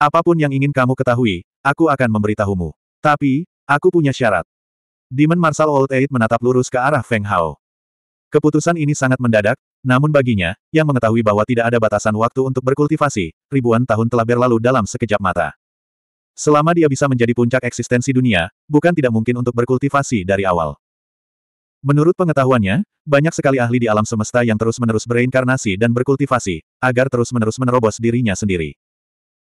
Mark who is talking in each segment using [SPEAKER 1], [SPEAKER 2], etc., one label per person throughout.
[SPEAKER 1] Apa pun yang ingin kamu ketahui, aku akan memberitahumu. Tapi, aku punya syarat. Demon Marshal Old Eight menatap lurus ke arah Feng Hao. Keputusan ini sangat mendadak, namun baginya, yang mengetahui bahwa tidak ada batasan waktu untuk berkultivasi, ribuan tahun telah berlalu dalam sekejap mata. Selama dia bisa menjadi puncak eksistensi dunia, bukan tidak mungkin untuk berkultivasi dari awal. Menurut pengetahuannya, banyak sekali ahli di alam semesta yang terus-menerus bereinkarnasi dan berkultivasi, agar terus-menerus menerobos dirinya sendiri.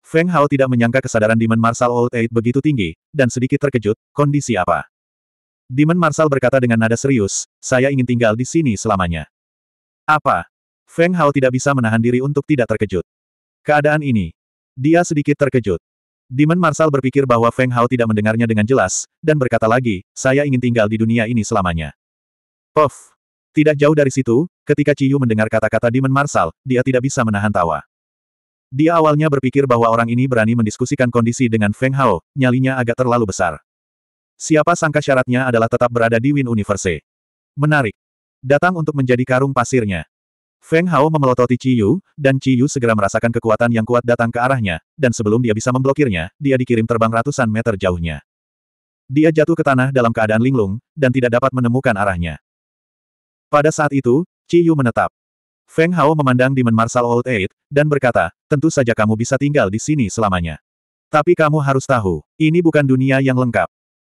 [SPEAKER 1] Feng Hao tidak menyangka kesadaran Demon Marshal Old Eight begitu tinggi, dan sedikit terkejut, kondisi apa? Demon Marshal berkata dengan nada serius, saya ingin tinggal di sini selamanya. Apa? Feng Hao tidak bisa menahan diri untuk tidak terkejut. Keadaan ini. Dia sedikit terkejut. Demon Marshal berpikir bahwa Feng Hao tidak mendengarnya dengan jelas, dan berkata lagi, saya ingin tinggal di dunia ini selamanya. Puff. Tidak jauh dari situ, ketika Ciyu mendengar kata-kata Demon Marshal, dia tidak bisa menahan tawa. Dia awalnya berpikir bahwa orang ini berani mendiskusikan kondisi dengan Feng Hao, nyalinya agak terlalu besar. Siapa sangka syaratnya adalah tetap berada di Win Universe. Menarik. Datang untuk menjadi karung pasirnya. Feng Hao memelototi Ciyu, dan Ciyu segera merasakan kekuatan yang kuat datang ke arahnya, dan sebelum dia bisa memblokirnya, dia dikirim terbang ratusan meter jauhnya. Dia jatuh ke tanah dalam keadaan linglung, dan tidak dapat menemukan arahnya. Pada saat itu, Chi Yu menetap. Feng Hao memandang Demon Marshal Old Eight, dan berkata, tentu saja kamu bisa tinggal di sini selamanya. Tapi kamu harus tahu, ini bukan dunia yang lengkap.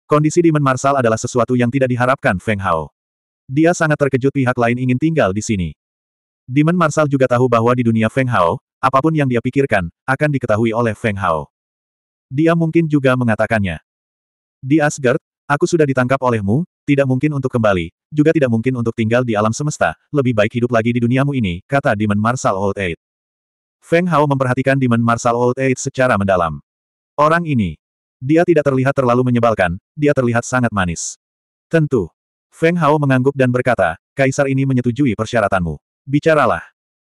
[SPEAKER 1] Kondisi Demon Marshal adalah sesuatu yang tidak diharapkan Feng Hao. Dia sangat terkejut pihak lain ingin tinggal di sini. Demon Marshal juga tahu bahwa di dunia Feng Hao, apa pun yang dia pikirkan, akan diketahui oleh Feng Hao. Dia mungkin juga mengatakannya. Di Asgard, aku sudah ditangkap olehmu, tidak mungkin untuk kembali, juga tidak mungkin untuk tinggal di alam semesta, lebih baik hidup lagi di duniamu ini, kata Demon Marshal Old Eight. Feng Hao memperhatikan Demon Marshal Old Eight secara mendalam. Orang ini. Dia tidak terlihat terlalu menyebalkan, dia terlihat sangat manis. Tentu. Feng Hao mengangguk dan berkata, Kaisar ini menyetujui persyaratanmu. Bicaralah.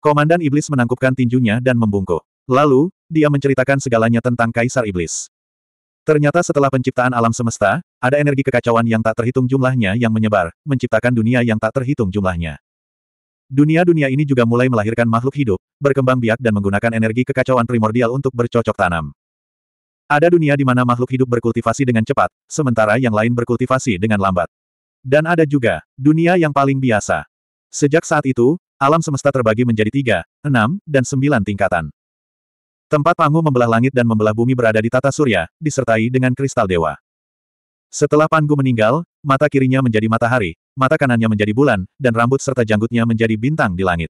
[SPEAKER 1] Komandan Iblis menangkupkan tinjunya dan membungkuk. Lalu, dia menceritakan segalanya tentang Kaisar Iblis. Ternyata setelah penciptaan alam semesta, ada energi kekacauan yang tak terhitung jumlahnya yang menyebar, menciptakan dunia yang tak terhitung jumlahnya. Dunia-dunia ini juga mulai melahirkan makhluk hidup, berkembang biak dan menggunakan energi kekacauan primordial untuk bercocok tanam. Ada dunia di mana makhluk hidup berkultivasi dengan cepat, sementara yang lain berkultivasi dengan lambat. Dan ada juga, dunia yang paling biasa. Sejak saat itu, alam semesta terbagi menjadi tiga, enam, dan sembilan tingkatan. Tempat Pangu membelah langit dan membelah bumi berada di tata surya, disertai dengan kristal dewa. Setelah Pangu meninggal, mata kirinya menjadi matahari, mata kanannya menjadi bulan, dan rambut serta janggutnya menjadi bintang di langit.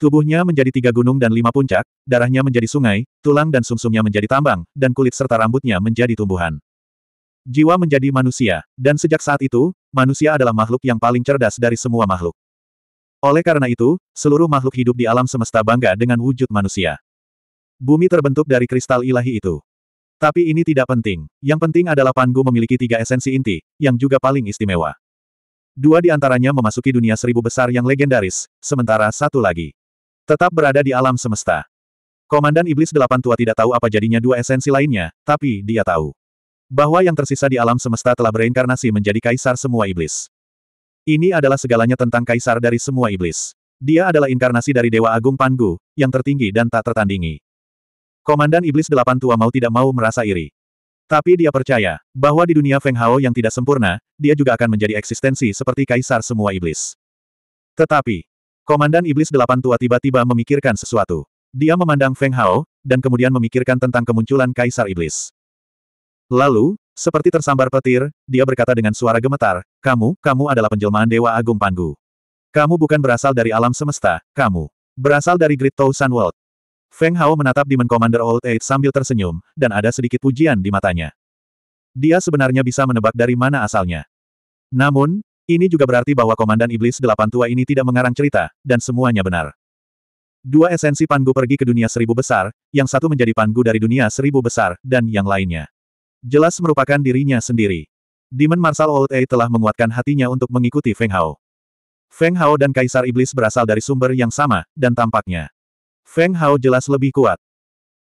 [SPEAKER 1] Tubuhnya menjadi tiga gunung dan lima puncak, darahnya menjadi sungai, tulang dan sumsumnya menjadi tambang, dan kulit serta rambutnya menjadi tumbuhan. Jiwa menjadi manusia, dan sejak saat itu, manusia adalah makhluk yang paling cerdas dari semua makhluk. Oleh karena itu, seluruh makhluk hidup di alam semesta bangga dengan wujud manusia. Bumi terbentuk dari kristal ilahi itu. Tapi ini tidak penting. Yang penting adalah Pangu memiliki tiga esensi inti, yang juga paling istimewa. Dua di antaranya memasuki dunia seribu besar yang legendaris, sementara satu lagi tetap berada di alam semesta. Komandan Iblis Delapan Tua tidak tahu apa jadinya dua esensi lainnya, tapi dia tahu bahwa yang tersisa di alam semesta telah bereinkarnasi menjadi kaisar semua iblis. Ini adalah segalanya tentang kaisar dari semua iblis. Dia adalah inkarnasi dari Dewa Agung Pangu, yang tertinggi dan tak tertandingi. Komandan Iblis Delapan Tua mau tidak mau merasa iri. Tapi dia percaya, bahwa di dunia Feng Hao yang tidak sempurna, dia juga akan menjadi eksistensi seperti kaisar semua iblis. Tetapi, Komandan Iblis Delapan Tua tiba-tiba memikirkan sesuatu. Dia memandang Feng Hao, dan kemudian memikirkan tentang kemunculan Kaisar Iblis. Lalu, seperti tersambar petir, dia berkata dengan suara gemetar, kamu, kamu adalah penjelmaan Dewa Agung Pangu. Kamu bukan berasal dari alam semesta, kamu berasal dari Great Sun World. Feng Hao menatap Demon Commander Old Eight sambil tersenyum, dan ada sedikit pujian di matanya. Dia sebenarnya bisa menebak dari mana asalnya. Namun, ini juga berarti bahwa Komandan Iblis Delapan Tua ini tidak mengarang cerita, dan semuanya benar. Dua esensi Pangu pergi ke dunia seribu besar, yang satu menjadi Pangu dari dunia seribu besar, dan yang lainnya. Jelas merupakan dirinya sendiri. Demon Marshal Old Eight telah menguatkan hatinya untuk mengikuti Feng Hao. Feng Hao dan Kaisar Iblis berasal dari sumber yang sama, dan tampaknya Feng Hao jelas lebih kuat.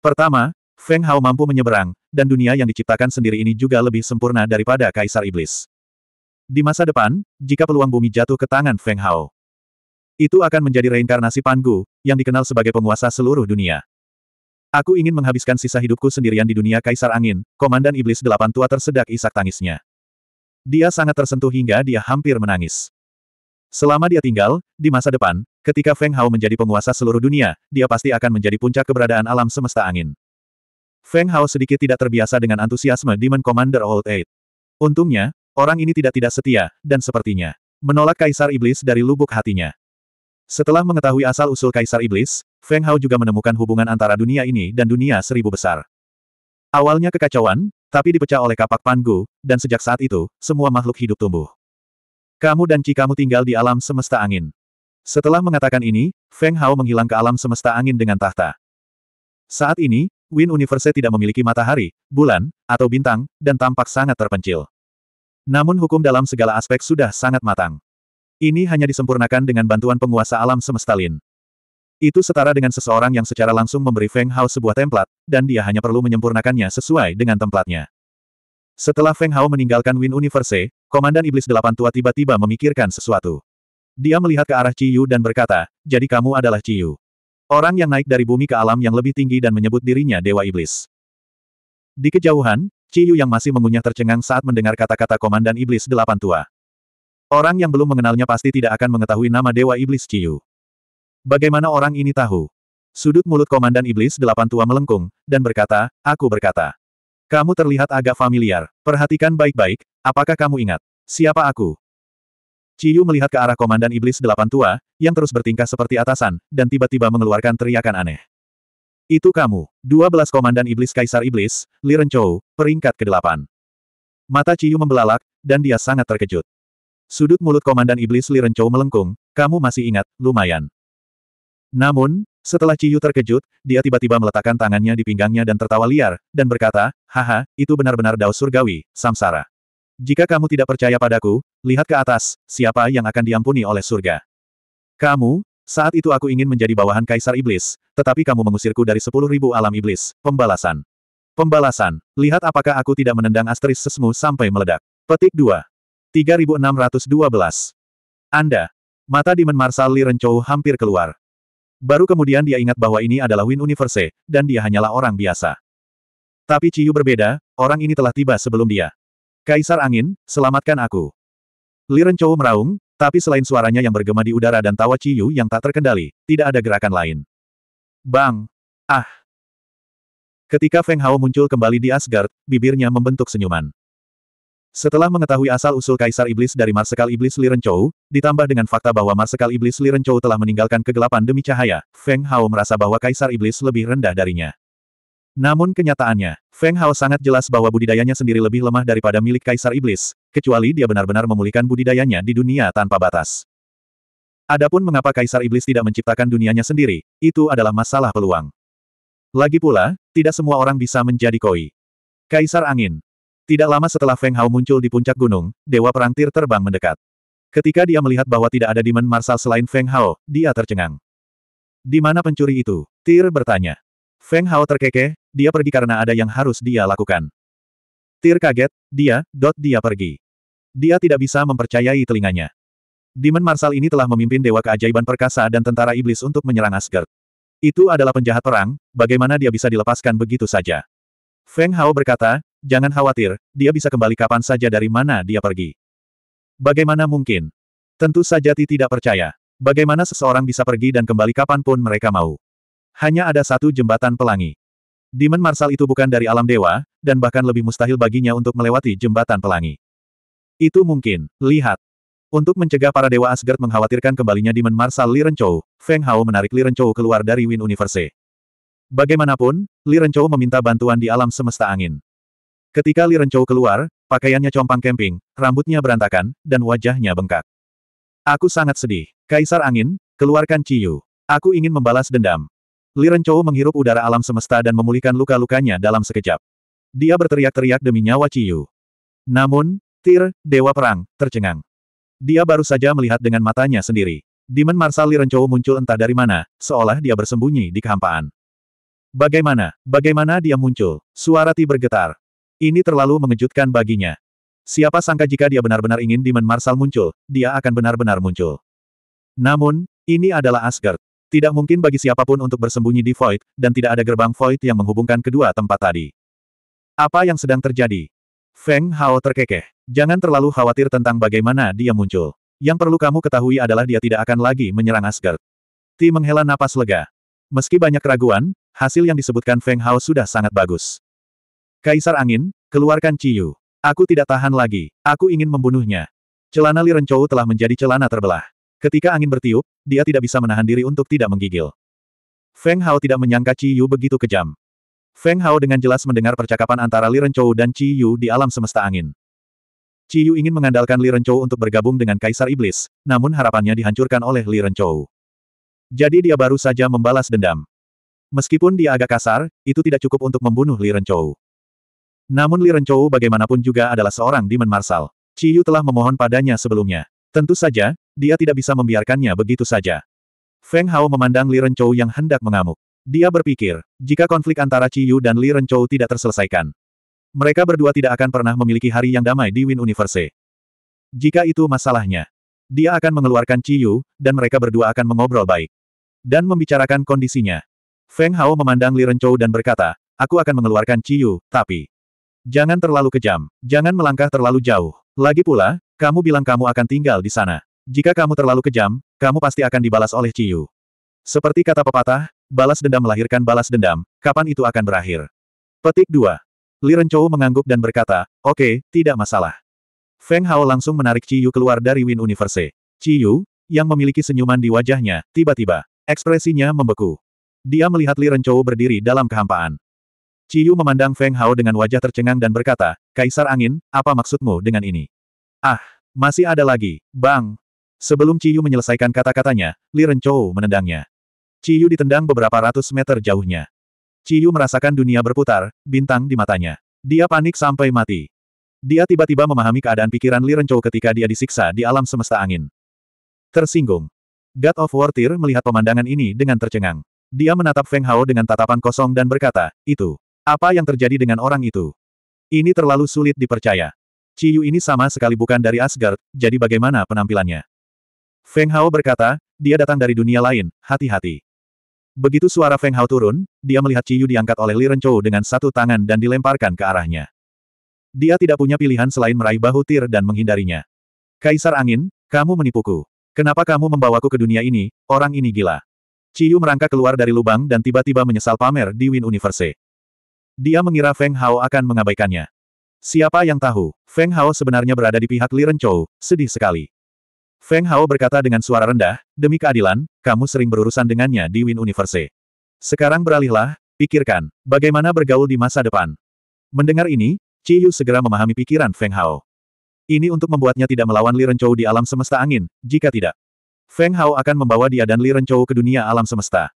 [SPEAKER 1] Pertama, Feng Hao mampu menyeberang, dan dunia yang diciptakan sendiri ini juga lebih sempurna daripada Kaisar Iblis. Di masa depan, jika peluang bumi jatuh ke tangan Feng Hao, itu akan menjadi reinkarnasi Pangu, yang dikenal sebagai penguasa seluruh dunia. Aku ingin menghabiskan sisa hidupku sendirian di dunia Kaisar Angin, Komandan Iblis Delapan Tua tersedak isak tangisnya. Dia sangat tersentuh hingga dia hampir menangis. Selama dia tinggal, di masa depan, ketika Feng Hao menjadi penguasa seluruh dunia, dia pasti akan menjadi puncak keberadaan alam semesta angin. Feng Hao sedikit tidak terbiasa dengan antusiasme Demon Commander Old Eight. Untungnya, orang ini tidak tidak setia, dan sepertinya, menolak Kaisar Iblis dari lubuk hatinya. Setelah mengetahui asal-usul Kaisar Iblis, Feng Hao juga menemukan hubungan antara dunia ini dan dunia seribu besar. Awalnya kekacauan, tapi dipecah oleh kapak Pangu, dan sejak saat itu, semua makhluk hidup tumbuh. Kamu dan Ci kamu tinggal di alam semesta angin. Setelah mengatakan ini, Feng Hao menghilang ke alam semesta angin dengan tahta. Saat ini, Win Universe tidak memiliki matahari, bulan, atau bintang, dan tampak sangat terpencil. Namun hukum dalam segala aspek sudah sangat matang. Ini hanya disempurnakan dengan bantuan penguasa alam semesta Lin. Itu setara dengan seseorang yang secara langsung memberi Feng Hao sebuah template, dan dia hanya perlu menyempurnakannya sesuai dengan templatnya. Setelah Feng Hao meninggalkan Win Universe, Komandan Iblis Delapan Tua tiba-tiba memikirkan sesuatu. Dia melihat ke arah Ciyu dan berkata, jadi kamu adalah Ciyu. Orang yang naik dari bumi ke alam yang lebih tinggi dan menyebut dirinya Dewa Iblis. Di kejauhan, Ciyu yang masih mengunyah tercengang saat mendengar kata-kata Komandan Iblis Delapan Tua. Orang yang belum mengenalnya pasti tidak akan mengetahui nama Dewa Iblis Ciyu. Bagaimana orang ini tahu? Sudut mulut Komandan Iblis Delapan Tua melengkung, dan berkata, aku berkata. Kamu terlihat agak familiar. Perhatikan baik-baik, apakah kamu ingat? Siapa aku? Ciyu melihat ke arah Komandan Iblis Delapan Tua, yang terus bertingkah seperti atasan, dan tiba-tiba mengeluarkan teriakan aneh. Itu kamu, 12 Komandan Iblis Kaisar Iblis, Li Renchou, peringkat ke-8. Mata Ciyu membelalak, dan dia sangat terkejut. Sudut mulut Komandan Iblis Li Renchou melengkung, kamu masih ingat, lumayan. Namun, setelah Ciyu terkejut, dia tiba-tiba meletakkan tangannya di pinggangnya dan tertawa liar, dan berkata, Haha, itu benar-benar daus surgawi, samsara. Jika kamu tidak percaya padaku, lihat ke atas, siapa yang akan diampuni oleh surga. Kamu, saat itu aku ingin menjadi bawahan Kaisar Iblis, tetapi kamu mengusirku dari sepuluh ribu alam iblis, pembalasan. Pembalasan, lihat apakah aku tidak menendang asteris sesmu sampai meledak. Petik 2. 3612. Anda. Mata Demon Marshal Li hampir keluar. Baru kemudian dia ingat bahwa ini adalah Win Universe, dan dia hanyalah orang biasa. Tapi Ciyu berbeda, orang ini telah tiba sebelum dia. Kaisar Angin, selamatkan aku. Li Renchou meraung, tapi selain suaranya yang bergema di udara dan tawa Ciyu yang tak terkendali, tidak ada gerakan lain. Bang! Ah! Ketika Feng Hao muncul kembali di Asgard, bibirnya membentuk senyuman. Setelah mengetahui asal-usul Kaisar Iblis dari Marsekal Iblis Li Renchou, ditambah dengan fakta bahwa Marsekal Iblis Li Renchou telah meninggalkan kegelapan demi cahaya, Feng Hao merasa bahwa Kaisar Iblis lebih rendah darinya. Namun kenyataannya, Feng Hao sangat jelas bahwa budidayanya sendiri lebih lemah daripada milik Kaisar Iblis, kecuali dia benar-benar memulihkan budidayanya di dunia tanpa batas. Adapun mengapa Kaisar Iblis tidak menciptakan dunianya sendiri, itu adalah masalah peluang. Lagi pula, tidak semua orang bisa menjadi koi. Kaisar Angin, tidak lama setelah Feng Hao muncul di puncak gunung, Dewa Perang Tir terbang mendekat. Ketika dia melihat bahwa tidak ada Demon Marshal selain Feng Hao, dia tercengang. Di mana pencuri itu? Tir bertanya. Feng Hao terkekeh, dia pergi karena ada yang harus dia lakukan. Tir kaget, dia, dot dia pergi. Dia tidak bisa mempercayai telinganya. Demon Marshal ini telah memimpin Dewa Keajaiban Perkasa dan Tentara Iblis untuk menyerang Asgard. Itu adalah penjahat perang, bagaimana dia bisa dilepaskan begitu saja? Feng Hao berkata, jangan khawatir, dia bisa kembali kapan saja dari mana dia pergi. Bagaimana mungkin? Tentu saja Ti tidak percaya. Bagaimana seseorang bisa pergi dan kembali kapan pun mereka mau? Hanya ada satu jembatan pelangi. Demon Marshal itu bukan dari alam dewa, dan bahkan lebih mustahil baginya untuk melewati jembatan pelangi. Itu mungkin, lihat. Untuk mencegah para dewa Asgard mengkhawatirkan kembalinya Demon Marshal Li Renchou, Feng Hao menarik Li Renchou keluar dari Win Universe. Bagaimanapun, Li Renchou meminta bantuan di alam semesta angin. Ketika Li Renchou keluar, pakaiannya compang kemping, rambutnya berantakan, dan wajahnya bengkak. Aku sangat sedih. Kaisar Angin, keluarkan Ciyu. Aku ingin membalas dendam. Li Renchou menghirup udara alam semesta dan memulihkan luka-lukanya dalam sekejap. Dia berteriak-teriak demi nyawa Ciyu. Namun, Tir, Dewa Perang, tercengang. Dia baru saja melihat dengan matanya sendiri. Demon Marshal Li Renchou muncul entah dari mana, seolah dia bersembunyi di kehampaan. Bagaimana? Bagaimana dia muncul? Suara Ti bergetar. Ini terlalu mengejutkan baginya. Siapa sangka jika dia benar-benar ingin Demon Marshal muncul, dia akan benar-benar muncul. Namun, ini adalah Asgard. Tidak mungkin bagi siapa pun untuk bersembunyi di Void, dan tidak ada gerbang Void yang menghubungkan kedua tempat tadi. Apa yang sedang terjadi? Feng Hao terkekeh. Jangan terlalu khawatir tentang bagaimana dia muncul. Yang perlu kamu ketahui adalah dia tidak akan lagi menyerang Asgard. Ti menghela napas lega. Meski banyak keraguan, hasil yang disebutkan Feng Hao sudah sangat bagus. Kaisar Angin, keluarkan Ciyu. Aku tidak tahan lagi. Aku ingin membunuhnya. Celana Li Rencou telah menjadi celana terbelah. Ketika angin bertiup, dia tidak bisa menahan diri untuk tidak menggigil. Feng Hao tidak menyangka Chi Yu begitu kejam. Feng Hao dengan jelas mendengar percakapan antara Li Renchou dan Chi Yu di alam semesta angin. Chi Yu ingin mengandalkan Li Renchou untuk bergabung dengan Kaisar Iblis, namun harapannya dihancurkan oleh Li Renchou. Jadi dia baru saja membalas dendam. Meskipun dia agak kasar, itu tidak cukup untuk membunuh Li Renchou. Namun Li Renchou bagaimanapun juga adalah seorang Demon Marshal. Chi Yu telah memohon padanya sebelumnya. Tentu saja, dia tidak bisa membiarkannya begitu saja. Feng Hao memandang Li Renchou yang hendak mengamuk. Dia berpikir, jika konflik antara Qi Yu dan Li Renchou tidak terselesaikan, mereka berdua tidak akan pernah memiliki hari yang damai di Win Universe. Jika itu masalahnya, dia akan mengeluarkan Qi Yu, dan mereka berdua akan mengobrol baik. Dan membicarakan kondisinya. Feng Hao memandang Li Renchou dan berkata, aku akan mengeluarkan Qi Yu, tapi... Jangan terlalu kejam, jangan melangkah terlalu jauh. Lagi pula, kamu bilang kamu akan tinggal di sana. Jika kamu terlalu kejam, kamu pasti akan dibalas oleh Ciyu. Seperti kata pepatah, balas dendam melahirkan balas dendam, kapan itu akan berakhir? Petik 2. Li Renchou mengangguk dan berkata, oke, okay, tidak masalah. Feng Hao langsung menarik Ciyu keluar dari Win Universe. Ciyu, yang memiliki senyuman di wajahnya, tiba-tiba, ekspresinya membeku. Dia melihat Li Renchou berdiri dalam kehampaan. Ciyu memandang Feng Hao dengan wajah tercengang dan berkata, Kaisar Angin, apa maksudmu dengan ini? Ah, masih ada lagi, Bang. Sebelum Ciyu menyelesaikan kata-katanya, Li Renchou menendangnya. Ciyu ditendang beberapa ratus meter jauhnya. Ciyu merasakan dunia berputar, bintang di matanya. Dia panik sampai mati. Dia tiba-tiba memahami keadaan pikiran Li Renchou ketika dia disiksa di alam semesta angin. Tersinggung. God of War Tear melihat pemandangan ini dengan tercengang. Dia menatap Feng Hao dengan tatapan kosong dan berkata, itu. Apa yang terjadi dengan orang itu? Ini terlalu sulit dipercaya. Ciyu ini sama sekali bukan dari Asgard, jadi bagaimana penampilannya? Feng Hao berkata, dia datang dari dunia lain, hati-hati. Begitu suara Feng Hao turun, dia melihat Ciyu diangkat oleh Li Renchou dengan satu tangan dan dilemparkan ke arahnya. Dia tidak punya pilihan selain meraih bahu tir dan menghindarinya. Kaisar Angin, kamu menipuku. Kenapa kamu membawaku ke dunia ini, orang ini gila. Ciyu merangkak keluar dari lubang dan tiba-tiba menyesal pamer di Win Universe. Dia mengira Feng Hao akan mengabaikannya. Siapa yang tahu, Feng Hao sebenarnya berada di pihak Li Renchou, sedih sekali. Feng Hao berkata dengan suara rendah, demi keadilan, kamu sering berurusan dengannya di Win Universe. Sekarang beralihlah, pikirkan, bagaimana bergaul di masa depan. Mendengar ini, Chi Yu segera memahami pikiran Feng Hao. Ini untuk membuatnya tidak melawan Li Renchou di alam semesta angin, jika tidak. Feng Hao akan membawa dia dan Li Renchou ke dunia alam semesta.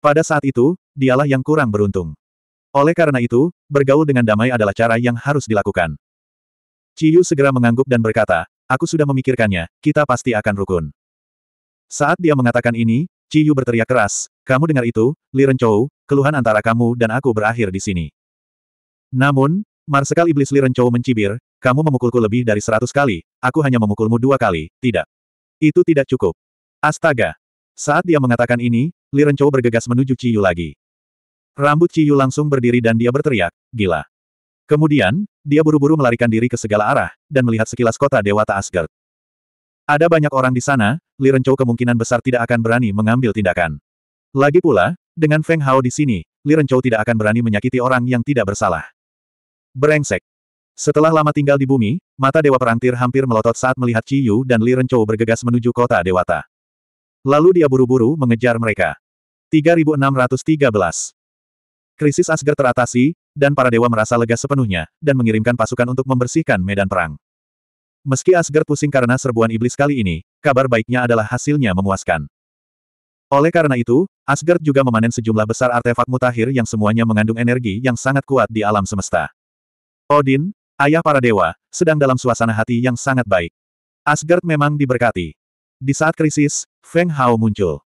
[SPEAKER 1] Pada saat itu, dialah yang kurang beruntung. Oleh karena itu, bergaul dengan damai adalah cara yang harus dilakukan. Ciyu segera mengangguk dan berkata, aku sudah memikirkannya, kita pasti akan rukun. Saat dia mengatakan ini, Ciyu berteriak keras, kamu dengar itu, Li Renchou, keluhan antara kamu dan aku berakhir di sini. Namun, Marsekal Iblis Li Renchou mencibir, kamu memukulku lebih dari seratus kali, aku hanya memukulmu dua kali, tidak. Itu tidak cukup. Astaga. Saat dia mengatakan ini, Li Renchou bergegas menuju Ciyu lagi. Rambut Ciyu langsung berdiri dan dia berteriak, gila. Kemudian, dia buru-buru melarikan diri ke segala arah, dan melihat sekilas kota Dewata Asgard. Ada banyak orang di sana, Li Renchou kemungkinan besar tidak akan berani mengambil tindakan. Lagi pula, dengan Feng Hao di sini, Li Renchou tidak akan berani menyakiti orang yang tidak bersalah. Brengsek. Setelah lama tinggal di bumi, mata Dewa Perangtir hampir melotot saat melihat Ciyu dan Li Renchou bergegas menuju kota Dewata. Lalu dia buru-buru mengejar mereka. 3613 Krisis Asgard teratasi, dan para dewa merasa lega sepenuhnya, dan mengirimkan pasukan untuk membersihkan medan perang. Meski Asgard pusing karena serbuan iblis kali ini, kabar baiknya adalah hasilnya memuaskan. Oleh karena itu, Asgard juga memanen sejumlah besar artefak mutakhir yang semuanya mengandung energi yang sangat kuat di alam semesta. Odin, ayah para dewa, sedang dalam suasana hati yang sangat baik. Asgard memang diberkati. Di saat krisis, Feng Hao muncul.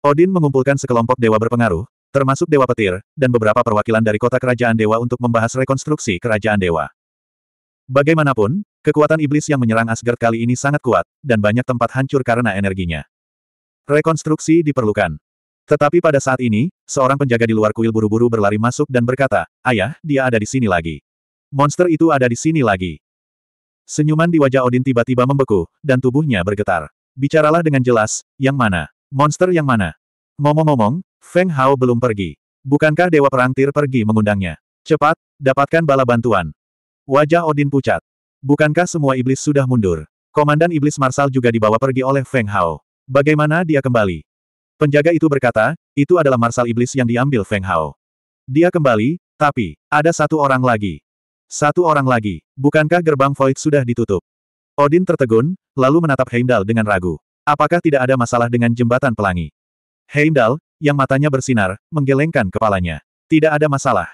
[SPEAKER 1] Odin mengumpulkan sekelompok dewa berpengaruh, termasuk Dewa Petir, dan beberapa perwakilan dari kota kerajaan dewa untuk membahas rekonstruksi kerajaan dewa. Bagaimanapun, kekuatan iblis yang menyerang Asgard kali ini sangat kuat, dan banyak tempat hancur karena energinya. Rekonstruksi diperlukan. Tetapi pada saat ini, seorang penjaga di luar kuil buru-buru berlari masuk dan berkata, Ayah, dia ada di sini lagi. Monster itu ada di sini lagi. Senyuman di wajah Odin tiba-tiba membeku, dan tubuhnya bergetar. Bicaralah dengan jelas, yang mana? Monster yang mana? Ngomong-ngomong, Feng Hao belum pergi. Bukankah Dewa Perang Tir pergi mengundangnya? Cepat, dapatkan bala bantuan. Wajah Odin pucat. Bukankah semua iblis sudah mundur? Komandan Iblis Marsal juga dibawa pergi oleh Feng Hao. Bagaimana dia kembali? Penjaga itu berkata, itu adalah Marsal Iblis yang diambil Feng Hao. Dia kembali, tapi, ada satu orang lagi. Satu orang lagi, bukankah gerbang Void sudah ditutup? Odin tertegun, lalu menatap Heimdall dengan ragu. Apakah tidak ada masalah dengan jembatan pelangi? Heimdall, yang matanya bersinar, menggelengkan kepalanya. Tidak ada masalah.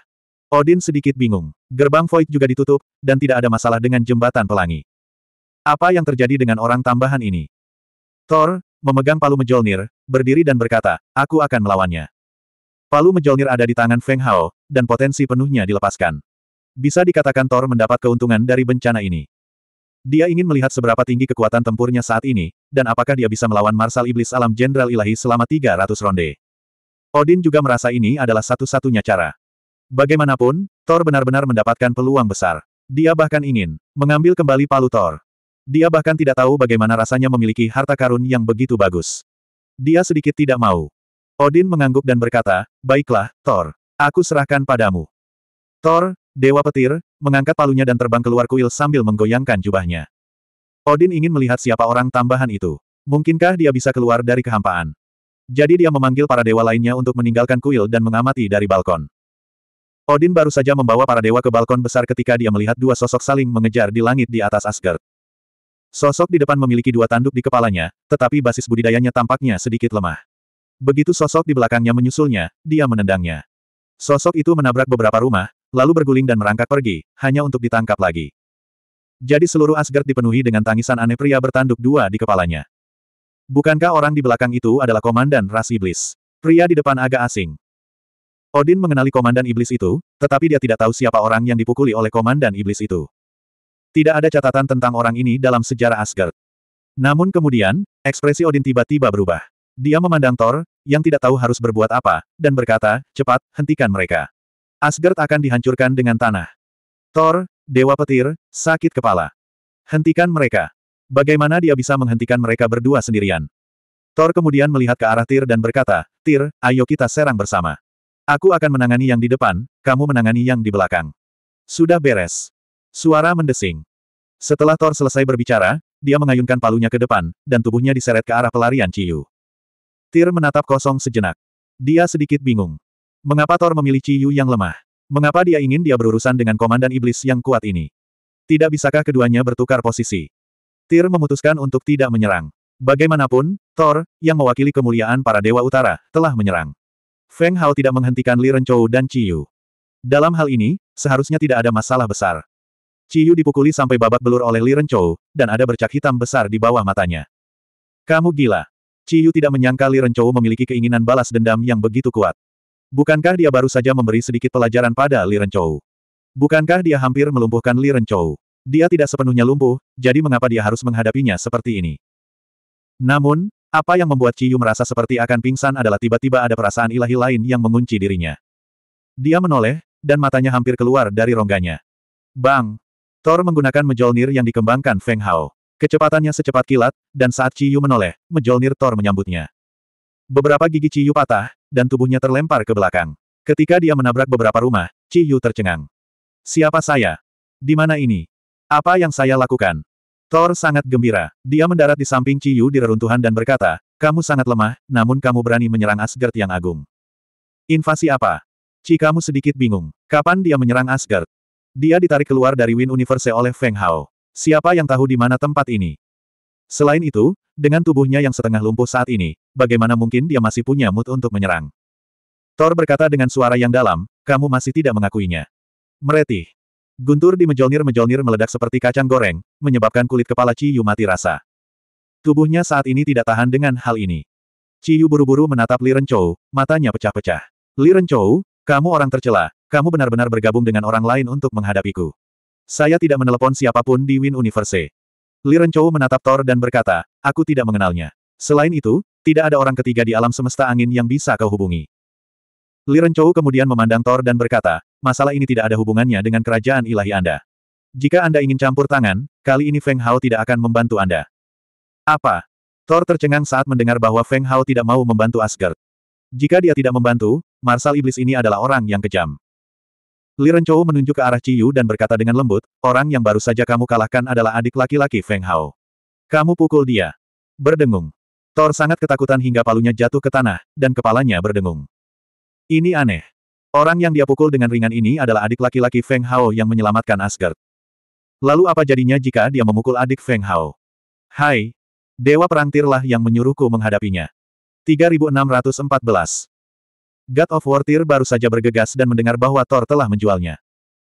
[SPEAKER 1] Odin sedikit bingung. Gerbang Void juga ditutup, dan tidak ada masalah dengan jembatan pelangi. Apa yang terjadi dengan orang tambahan ini? Thor, memegang palu Mjolnir, berdiri dan berkata, aku akan melawannya. Palu Mjolnir ada di tangan Feng Hao, dan potensi penuhnya dilepaskan. Bisa dikatakan Thor mendapat keuntungan dari bencana ini. Dia ingin melihat seberapa tinggi kekuatan tempurnya saat ini, dan apakah dia bisa melawan Marsal Iblis Alam Jenderal Ilahi selama 300 ronde. Odin juga merasa ini adalah satu-satunya cara. Bagaimanapun, Thor benar-benar mendapatkan peluang besar. Dia bahkan ingin mengambil kembali palu Thor. Dia bahkan tidak tahu bagaimana rasanya memiliki harta karun yang begitu bagus. Dia sedikit tidak mau. Odin mengangguk dan berkata, Baiklah, Thor. Aku serahkan padamu. Thor, Dewa Petir, mengangkat palunya dan terbang keluar kuil sambil menggoyangkan jubahnya. Odin ingin melihat siapa orang tambahan itu. Mungkinkah dia bisa keluar dari kehampaan? Jadi dia memanggil para dewa lainnya untuk meninggalkan kuil dan mengamati dari balkon. Odin baru saja membawa para dewa ke balkon besar ketika dia melihat dua sosok saling mengejar di langit di atas Asgard. Sosok di depan memiliki dua tanduk di kepalanya, tetapi basis budidayanya tampaknya sedikit lemah. Begitu sosok di belakangnya menyusulnya, dia menendangnya. Sosok itu menabrak beberapa rumah, lalu berguling dan merangkak pergi, hanya untuk ditangkap lagi. Jadi seluruh Asgard dipenuhi dengan tangisan aneh pria bertanduk dua di kepalanya. Bukankah orang di belakang itu adalah komandan ras iblis? Pria di depan agak asing. Odin mengenali komandan iblis itu, tetapi dia tidak tahu siapa orang yang dipukuli oleh komandan iblis itu. Tidak ada catatan tentang orang ini dalam sejarah Asgard. Namun kemudian, ekspresi Odin tiba-tiba berubah. Dia memandang Thor, yang tidak tahu harus berbuat apa, dan berkata, cepat, hentikan mereka. Asgard akan dihancurkan dengan tanah. Thor, Dewa Petir, sakit kepala. Hentikan mereka. Bagaimana dia bisa menghentikan mereka berdua sendirian? Thor kemudian melihat ke arah Tyr dan berkata, Tyr, ayo kita serang bersama. Aku akan menangani yang di depan, kamu menangani yang di belakang. Sudah beres. Suara mendesing. Setelah Thor selesai berbicara, dia mengayunkan palunya ke depan, dan tubuhnya diseret ke arah pelarian Ciyu. Tyr menatap kosong sejenak. Dia sedikit bingung. Mengapa Thor memilih Ciyu yang lemah? Mengapa dia ingin dia berurusan dengan komandan iblis yang kuat ini? Tidak bisakah keduanya bertukar posisi? Tyr memutuskan untuk tidak menyerang. Bagaimanapun, Thor, yang mewakili kemuliaan para Dewa Utara, telah menyerang. Feng Hao tidak menghentikan Li Renchou dan Ciyu. Dalam hal ini, seharusnya tidak ada masalah besar. Ciyu dipukuli sampai babak belur oleh Li Renchou, dan ada bercak hitam besar di bawah matanya. Kamu gila. Ciyu tidak menyangka Li Renchou memiliki keinginan balas dendam yang begitu kuat. Bukankah dia baru saja memberi sedikit pelajaran pada Li Renchou? Bukankah dia hampir melumpuhkan Li Renchou? Dia tidak sepenuhnya lumpuh, jadi mengapa dia harus menghadapinya seperti ini? Namun, apa yang membuat Ciyu merasa seperti akan pingsan adalah tiba-tiba ada perasaan ilahi lain yang mengunci dirinya. Dia menoleh, dan matanya hampir keluar dari rongganya. Bang! Thor menggunakan Mjolnir yang dikembangkan Feng Hao. Kecepatannya secepat kilat, dan saat Ciyu menoleh, Mjolnir Thor menyambutnya. Beberapa gigi Ciyu patah, dan tubuhnya terlempar ke belakang. Ketika dia menabrak beberapa rumah, Ciyu tercengang. Siapa saya? Di mana ini? Apa yang saya lakukan? Thor sangat gembira. Dia mendarat di samping Ciyu di reruntuhan dan berkata, kamu sangat lemah, namun kamu berani menyerang Asgard yang agung. Invasi apa? Ci kamu sedikit bingung. Kapan dia menyerang Asgard? Dia ditarik keluar dari Win Universe oleh Feng Hao. Siapa yang tahu di mana tempat ini? Selain itu, dengan tubuhnya yang setengah lumpuh saat ini, bagaimana mungkin dia masih punya mood untuk menyerang? Thor berkata dengan suara yang dalam, kamu masih tidak mengakuinya. Meretih. Guntur di Mjolnir-Mjolnir meledak seperti kacang goreng, menyebabkan kulit kepala Ciyu mati rasa. Tubuhnya saat ini tidak tahan dengan hal ini. Ciyu buru-buru menatap Li Renchou, matanya pecah-pecah. Li Renchou, kamu orang tercela, kamu benar-benar bergabung dengan orang lain untuk menghadapiku. Saya tidak menelepon siapa pun di Win Universe. Li Renchou menatap Thor dan berkata, aku tidak mengenalnya. Selain itu, tidak ada orang ketiga di alam semesta angin yang bisa kau hubungi. Li Renchou kemudian memandang Thor dan berkata, masalah ini tidak ada hubungannya dengan kerajaan ilahi Anda. Jika Anda ingin campur tangan, kali ini Feng Hao tidak akan membantu Anda. Apa? Thor tercengang saat mendengar bahwa Feng Hao tidak mau membantu Asgard. Jika dia tidak membantu, Marsal Iblis ini adalah orang yang kejam. Li Renchou menunjuk ke arah Ciyu dan berkata dengan lembut, orang yang baru saja kamu kalahkan adalah adik laki-laki Feng Hao. Kamu pukul dia. Berdengung. Thor sangat ketakutan hingga palunya jatuh ke tanah, dan kepalanya berdengung. Ini aneh. Orang yang dia pukul dengan ringan ini adalah adik laki-laki Feng Hao yang menyelamatkan Asgard. Lalu apa jadinya jika dia memukul adik Feng Hao? Hai! Dewa Perang Tirlah yang menyuruhku menghadapinya. 3614 God of War Tyr baru saja bergegas dan mendengar bahwa Thor telah menjualnya.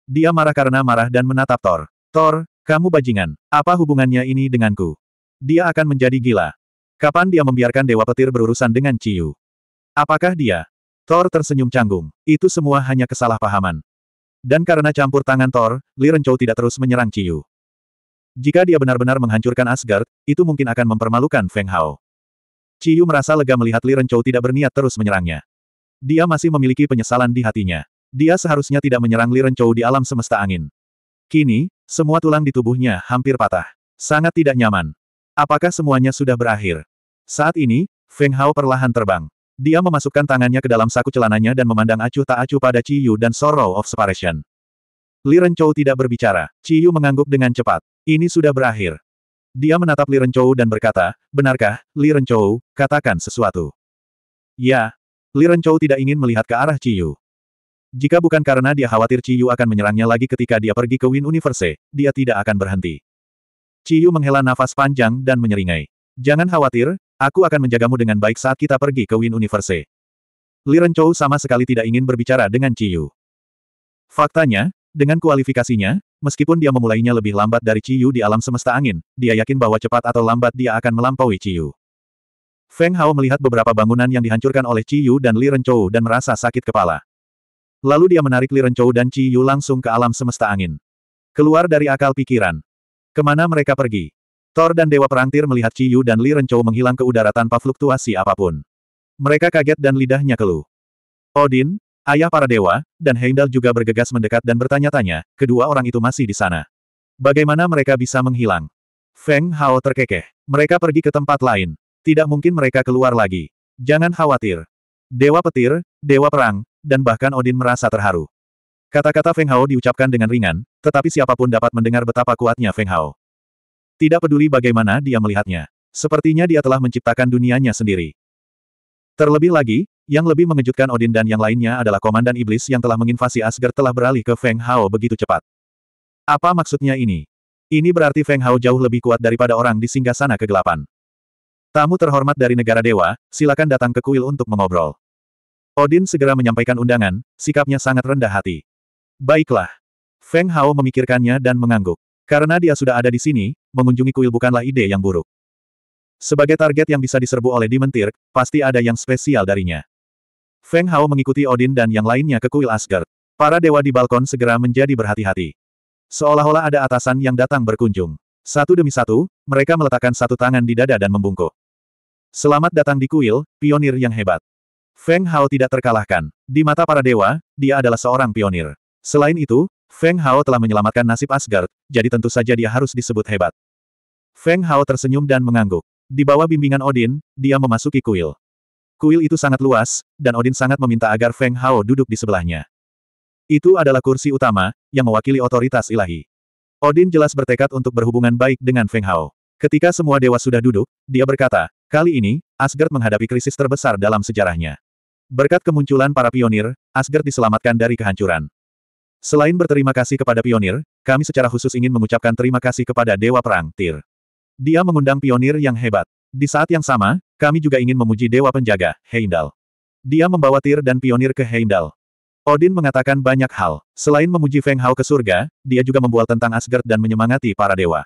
[SPEAKER 1] Dia marah karena marah dan menatap Thor. Thor, kamu bajingan. Apa hubungannya ini denganku? Dia akan menjadi gila. Kapan dia membiarkan Dewa Petir berurusan dengan Ciyu? Apakah dia? Thor tersenyum canggung. Itu semua hanya kesalahpahaman. Dan karena campur tangan Thor, Li Renchou tidak terus menyerang Ciyu. Jika dia benar-benar menghancurkan Asgard, itu mungkin akan mempermalukan Feng Hao. Ciyu merasa lega melihat Li Renchou tidak berniat terus menyerangnya. Dia masih memiliki penyesalan di hatinya. Dia seharusnya tidak menyerang Li Renchou di alam semesta angin. Kini, semua tulang di tubuhnya hampir patah. Sangat tidak nyaman. Apakah semuanya sudah berakhir? Saat ini, Feng Hao perlahan terbang. Dia memasukkan tangannya ke dalam saku celananya dan memandang acuh tak acuh pada Chi Yu dan Sorrow of Separation. Li Renchou tidak berbicara. Chi Yu mengangguk dengan cepat. Ini sudah berakhir. Dia menatap Li Renchou dan berkata, Benarkah, Li Renchou, katakan sesuatu. Ya. Li Renchou tidak ingin melihat ke arah Chi Yu. Jika bukan karena dia khawatir Chi Yu akan menyerangnya lagi ketika dia pergi ke Win Universe, dia tidak akan berhenti. Chi Yu menghela nafas panjang dan menyeringai. Jangan khawatir, Aku akan menjagamu dengan baik saat kita pergi ke Win Universe. Li Renchou sama sekali tidak ingin berbicara dengan Ciyu. Faktanya, dengan kualifikasinya, meskipun dia memulainya lebih lambat dari Ciyu di alam semesta angin, dia yakin bahwa cepat atau lambat dia akan melampaui Ciyu. Feng Hao melihat beberapa bangunan yang dihancurkan oleh Ciyu dan Li Renchou dan merasa sakit kepala. Lalu dia menarik Li Renchou dan Ciyu langsung ke alam semesta angin. Keluar dari akal pikiran. Ke mana mereka pergi? Thor dan Dewa Perangtir melihat Yu dan Li Renchou menghilang ke udara tanpa fluktuasi apa pun. Mereka kaget dan lidahnya keluh. Odin, ayah para dewa, dan Heimdall juga bergegas mendekat dan bertanya-tanya, kedua orang itu masih di sana. Bagaimana mereka bisa menghilang? Feng Hao terkekeh. Mereka pergi ke tempat lain. Tidak mungkin mereka keluar lagi. Jangan khawatir. Dewa petir, dewa perang, dan bahkan Odin merasa terharu. Kata-kata Feng Hao diucapkan dengan ringan, tetapi siapa pun dapat mendengar betapa kuatnya Feng Hao. Tidak peduli bagaimana dia melihatnya. Sepertinya dia telah menciptakan dunianya sendiri. Terlebih lagi, yang lebih mengejutkan Odin dan yang lainnya adalah Komandan Iblis yang telah menginvasi Asgard telah beralih ke Feng Hao begitu cepat. Apa maksudnya ini? Ini berarti Feng Hao jauh lebih kuat daripada orang di singgah sana kegelapan. Tamu terhormat dari negara dewa, silakan datang ke kuil untuk mengobrol. Odin segera menyampaikan undangan, sikapnya sangat rendah hati. Baiklah. Feng Hao memikirkannya dan mengangguk. Karena dia sudah ada di sini, mengunjungi kuil bukanlah ide yang buruk. Sebagai target yang bisa diserbu oleh Demon Tirk, pasti ada yang spesial darinya. Feng Hao mengikuti Odin dan yang lainnya ke kuil Asgard. Para dewa di balkon segera menjadi berhati-hati. Seolah-olah ada atasan yang datang berkunjung. Satu demi satu, mereka meletakkan satu tangan di dada dan membungkuk. Selamat datang di kuil, pionir yang hebat. Feng Hao tidak terkalahkan. Di mata para dewa, dia adalah seorang pionir. Selain itu, Feng Hao telah menyelamatkan nasib Asgard, jadi tentu saja dia harus disebut hebat. Feng Hao tersenyum dan mengangguk. Di bawah bimbingan Odin, dia memasuki kuil. Kuil itu sangat luas, dan Odin sangat meminta agar Feng Hao duduk di sebelahnya. Itu adalah kursi utama, yang mewakili otoritas ilahi. Odin jelas bertekad untuk berhubungan baik dengan Feng Hao. Ketika semua dewa sudah duduk, dia berkata, kali ini, Asgard menghadapi krisis terbesar dalam sejarahnya. Berkat kemunculan para pionir, Asgard diselamatkan dari kehancuran. Selain berterima kasih kepada pionir, kami secara khusus ingin mengucapkan terima kasih kepada Dewa Perang, Tir. Dia mengundang pionir yang hebat. Di saat yang sama, kami juga ingin memuji Dewa Penjaga, Heimdall. Dia membawa Tir dan pionir ke Heimdall. Odin mengatakan banyak hal. Selain memuji Feng Hao ke surga, dia juga membual tentang Asgard dan menyemangati para dewa.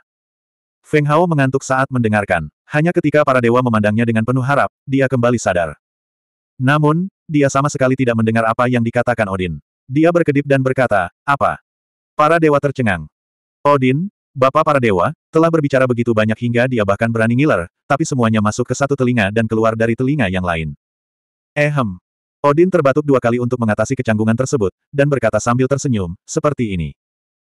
[SPEAKER 1] Feng Hao mengantuk saat mendengarkan. Hanya ketika para dewa memandangnya dengan penuh harap, dia kembali sadar. Namun, dia sama sekali tidak mendengar apa yang dikatakan Odin. Dia berkedip dan berkata, apa? Para dewa tercengang. Odin, Bapak para dewa, telah berbicara begitu banyak hingga dia bahkan berani ngiler, tapi semuanya masuk ke satu telinga dan keluar dari telinga yang lain. Ehem. Odin terbatuk dua kali untuk mengatasi kecanggungan tersebut, dan berkata sambil tersenyum, seperti ini.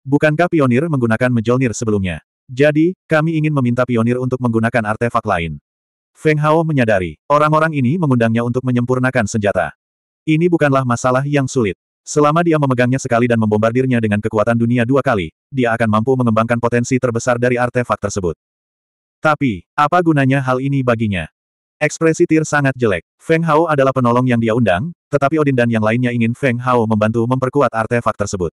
[SPEAKER 1] Bukankah pionir menggunakan Mjolnir sebelumnya? Jadi, kami ingin meminta pionir untuk menggunakan artefak lain. Feng Hao menyadari, orang-orang ini mengundangnya untuk menyempurnakan senjata. Ini bukanlah masalah yang sulit. Selama dia memegangnya sekali dan membombardirnya dengan kekuatan dunia dua kali, dia akan mampu mengembangkan potensi terbesar dari artefak tersebut. Tapi, apa gunanya hal ini baginya? Ekspresi Tir sangat jelek. Feng Hao adalah penolong yang dia undang, tetapi Odin dan yang lainnya ingin Feng Hao membantu memperkuat artefak tersebut.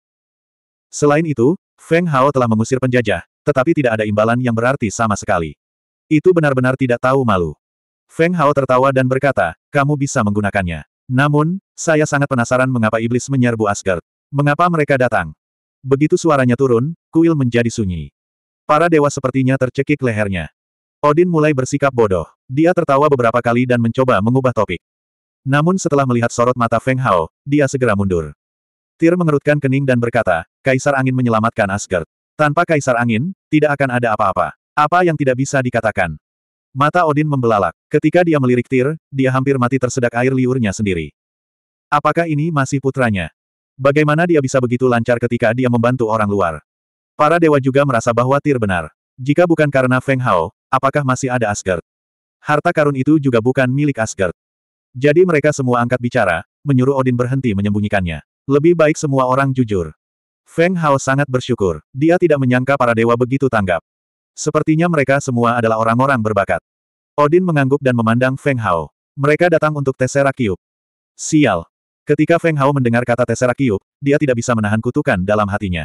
[SPEAKER 1] Selain itu, Feng Hao telah mengusir penjajah, tetapi tidak ada imbalan yang berarti sama sekali. Itu benar-benar tidak tahu malu. Feng Hao tertawa dan berkata, kamu bisa menggunakannya. Namun, saya sangat penasaran mengapa iblis menyerbu Asgard. Mengapa mereka datang? Begitu suaranya turun, kuil menjadi sunyi. Para dewa sepertinya tercekik lehernya. Odin mulai bersikap bodoh. Dia tertawa beberapa kali dan mencoba mengubah topik. Namun setelah melihat sorot mata Feng Hao, dia segera mundur. Tyr mengerutkan kening dan berkata, Kaisar Angin menyelamatkan Asgard. Tanpa Kaisar Angin, tidak akan ada apa-apa. Apa yang tidak bisa dikatakan? Mata Odin membelalak. Ketika dia melirik Tyr, dia hampir mati tersedak air liurnya sendiri. Apakah ini masih putranya? Bagaimana dia bisa begitu lancar ketika dia membantu orang luar? Para dewa juga merasa bahwa Tyr benar. Jika bukan karena Feng Hao, apakah masih ada Asgard? Harta karun itu juga bukan milik Asgard. Jadi mereka semua angkat bicara, menyuruh Odin berhenti menyembunyikannya. Lebih baik semua orang jujur. Feng Hao sangat bersyukur. Dia tidak menyangka para dewa begitu tanggap. Sepertinya mereka semua adalah orang-orang berbakat. Odin mengangguk dan memandang Feng Hao. Mereka datang untuk Tesseract Cube. Sial. Ketika Feng Hao mendengar kata Tesseract Cube, dia tidak bisa menahan kutukan dalam hatinya.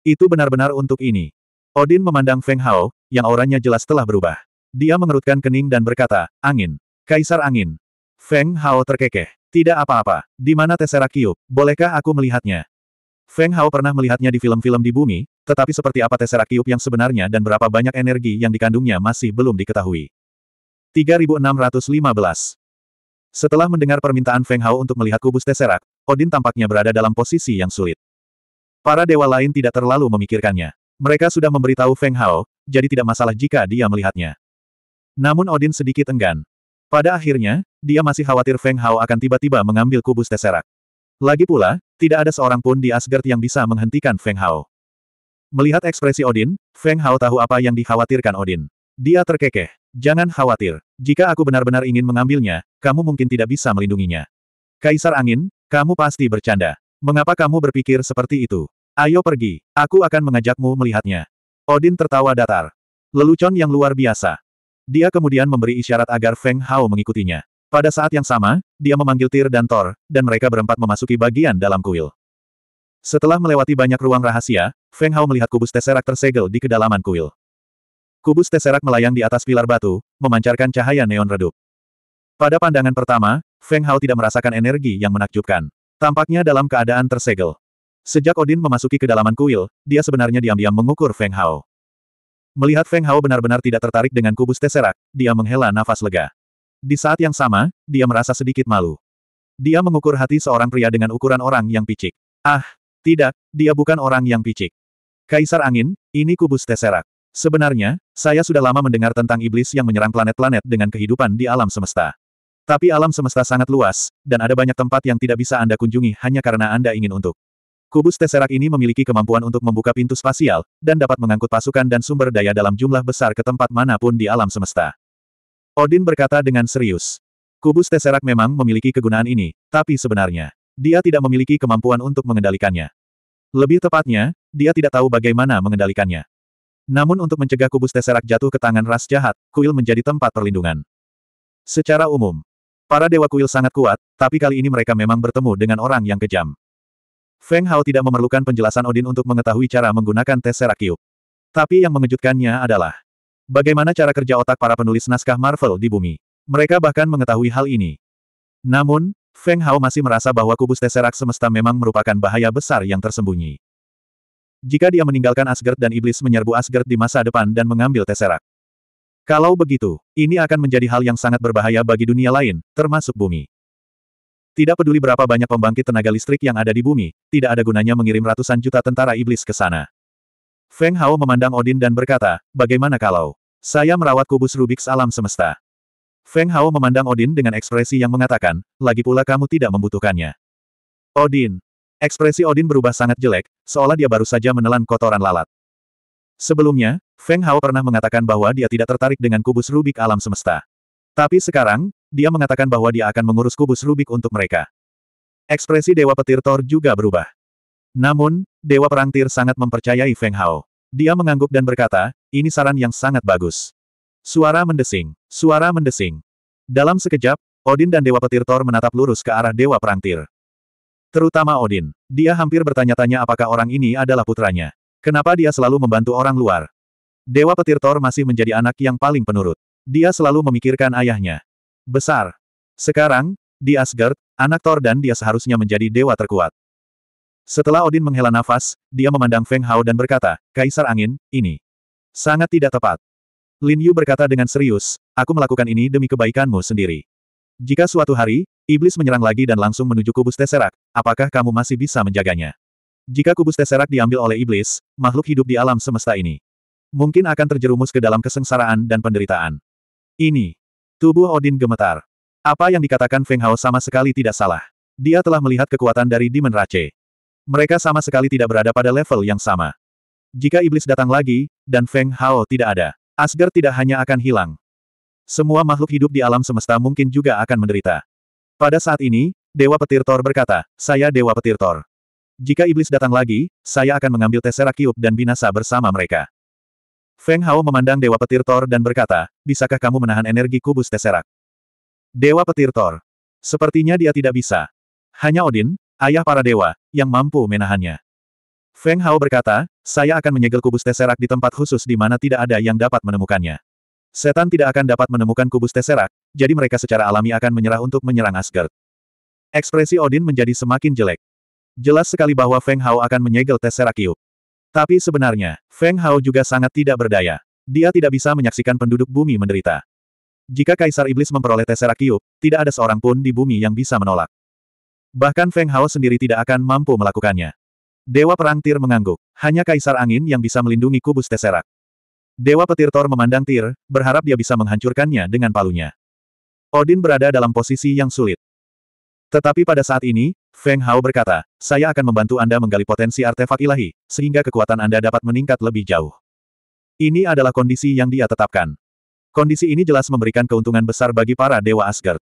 [SPEAKER 1] Itu benar-benar untuk ini. Odin memandang Feng Hao, yang auranya jelas telah berubah. Dia mengerutkan kening dan berkata, angin. Kaisar angin. Feng Hao terkekeh. Tidak apa-apa. Di mana Tesseract Cube? Bolehkah aku melihatnya? Feng Hao pernah melihatnya di film-film di bumi, tetapi seperti apa Tesseract Cube yang sebenarnya dan berapa banyak energi yang dikandungnya masih belum diketahui. 3615 Setelah mendengar permintaan Feng Hao untuk melihat kubus Tesseract, Odin tampaknya berada dalam posisi yang sulit. Para dewa lain tidak terlalu memikirkannya. Mereka sudah memberitahu Feng Hao, jadi tidak masalah jika dia melihatnya. Namun Odin sedikit enggan. Pada akhirnya, dia masih khawatir Feng Hao akan tiba-tiba mengambil kubus Tesseract. Lagi pula, tidak ada seorang pun di Asgard yang bisa menghentikan Feng Hao. Melihat ekspresi Odin, Feng Hao tahu apa yang dikhawatirkan Odin. Dia terkekeh. Jangan khawatir. Jika aku benar-benar ingin mengambilnya, kamu mungkin tidak bisa melindunginya. Kaisar Angin, kamu pasti bercanda. Mengapa kamu berpikir seperti itu? Ayo pergi. Aku akan mengajakmu melihatnya. Odin tertawa datar. Lelucon yang luar biasa. Dia kemudian memberi isyarat agar Feng Hao mengikutinya. Pada saat yang sama, dia memanggil Tyr dan Thor, dan mereka berempat memasuki bagian dalam kuil. Setelah melewati banyak ruang rahasia, Feng Hao melihat kubus Tesseract tersegel di kedalaman kuil. Kubus Tesseract melayang di atas pilar batu, memancarkan cahaya neon redup. Pada pandangan pertama, Feng Hao tidak merasakan energi yang menakjubkan. Tampaknya dalam keadaan tersegel. Sejak Odin memasuki kedalaman kuil, dia sebenarnya diam-diam mengukur Feng Hao. Melihat Feng Hao benar-benar tidak tertarik dengan kubus Tesseract, dia menghela nafas lega. Di saat yang sama, dia merasa sedikit malu. Dia mengukur hati seorang pria dengan ukuran orang yang picik. Ah, tidak, dia bukan orang yang picik. Kaisar Angin, ini kubus Tesseract. Sebenarnya, saya sudah lama mendengar tentang iblis yang menyerang planet-planet dengan kehidupan di alam semesta. Tapi alam semesta sangat luas, dan ada banyak tempat yang tidak bisa Anda kunjungi hanya karena Anda ingin untuk. Kubus Tesseract ini memiliki kemampuan untuk membuka pintu spasial, dan dapat mengangkut pasukan dan sumber daya dalam jumlah besar ke tempat mana pun di alam semesta. Odin berkata dengan serius. Kubus Tesseract memang memiliki kegunaan ini, tapi sebenarnya, dia tidak memiliki kemampuan untuk mengendalikannya. Lebih tepatnya, dia tidak tahu bagaimana mengendalikannya. Namun untuk mencegah kubus Tesseract jatuh ke tangan ras jahat, kuil menjadi tempat perlindungan. Secara umum, para dewa kuil sangat kuat, tapi kali ini mereka memang bertemu dengan orang yang kejam. Feng Hao tidak memerlukan penjelasan Odin untuk mengetahui cara menggunakan Tesseract Cube. Tapi yang mengejutkannya adalah, Bagaimana cara kerja otak para penulis naskah Marvel di bumi? Mereka bahkan mengetahui hal ini. Namun, Feng Hao masih merasa bahwa kubus Tesseract semesta memang merupakan bahaya besar yang tersembunyi. Jika dia meninggalkan Asgard dan iblis menyerbu Asgard di masa depan dan mengambil Tesseract. Kalau begitu, ini akan menjadi hal yang sangat berbahaya bagi dunia lain, termasuk bumi. Tidak peduli berapa banyak pembangkit tenaga listrik yang ada di bumi, tidak ada gunanya mengirim ratusan juta tentara iblis ke sana. Feng Hao memandang Odin dan berkata, bagaimana kalau saya merawat kubus Rubik's alam semesta? Feng Hao memandang Odin dengan ekspresi yang mengatakan, lagi pula kamu tidak membutuhkannya. Odin. Ekspresi Odin berubah sangat jelek, seolah dia baru saja menelan kotoran lalat. Sebelumnya, Feng Hao pernah mengatakan bahwa dia tidak tertarik dengan kubus Rubik alam semesta. Tapi sekarang, dia mengatakan bahwa dia akan mengurus kubus Rubik untuk mereka. Ekspresi Dewa Petir Thor juga berubah. Namun, Dewa Perang Tir sangat mempercayai Feng Hao. Dia mengangguk dan berkata, ini saran yang sangat bagus. Suara mendesing. Suara mendesing. Dalam sekejap, Odin dan Dewa Petir Thor menatap lurus ke arah Dewa Perang Tir. Terutama Odin. Dia hampir bertanya-tanya apakah orang ini adalah putranya. Kenapa dia selalu membantu orang luar? Dewa petir Thor masih menjadi anak yang paling penurut. Dia selalu memikirkan ayahnya. Besar. Sekarang, di Asgard, anak Thor dan dia seharusnya menjadi dewa terkuat. Setelah Odin menghela nafas, dia memandang Feng Hao dan berkata, Kaisar Angin, ini sangat tidak tepat. Lin Yu berkata dengan serius, aku melakukan ini demi kebaikanmu sendiri. Jika suatu hari, iblis menyerang lagi dan langsung menuju kubus Tesseract, apakah kamu masih bisa menjaganya? Jika kubus Tesseract diambil oleh iblis, makhluk hidup di alam semesta ini Mungkin akan terjerumus ke dalam kesengsaraan dan penderitaan. Ini. Tubuh Odin gemetar. Apa yang dikatakan Feng Hao sama sekali tidak salah. Dia telah melihat kekuatan dari Demon Rache. Mereka sama sekali tidak berada pada level yang sama. Jika iblis datang lagi, dan Feng Hao tidak ada, Asgard tidak hanya akan hilang. Semua makhluk hidup di alam semesta mungkin juga akan menderita. Pada saat ini, Dewa Petir Thor berkata, saya Dewa Petir Thor. Jika iblis datang lagi, saya akan mengambil Tesseract Cube dan binasa bersama mereka. Feng Hao memandang Dewa Petir Thor dan berkata, bisakah kamu menahan energi kubus Tesseract? Dewa Petir Thor. Sepertinya dia tidak bisa. Hanya Odin, ayah para dewa, yang mampu menahannya. Feng Hao berkata, saya akan menyegel kubus Tesseract di tempat khusus di mana tidak ada yang dapat menemukannya. Setan tidak akan dapat menemukan kubus Tesseract, jadi mereka secara alami akan menyerah untuk menyerang Asgard. Ekspresi Odin menjadi semakin jelek. Jelas sekali bahwa Feng Hao akan menyegel Tesseract Cube. Tapi sebenarnya, Feng Hao juga sangat tidak berdaya. Dia tidak bisa menyaksikan penduduk bumi menderita. Jika Kaisar Iblis memperoleh Tesseract tidak ada seorang pun di bumi yang bisa menolak. Bahkan Feng Hao sendiri tidak akan mampu melakukannya. Dewa Perang Tir mengangguk. Hanya Kaisar Angin yang bisa melindungi kubus Tesseract. Dewa Petir Thor memandang Tir, berharap dia bisa menghancurkannya dengan palunya. Odin berada dalam posisi yang sulit. Tetapi pada saat ini, Feng Hao berkata, saya akan membantu Anda menggali potensi artefak ilahi, sehingga kekuatan Anda dapat meningkat lebih jauh. Ini adalah kondisi yang dia tetapkan. Kondisi ini jelas memberikan keuntungan besar bagi para dewa Asgard.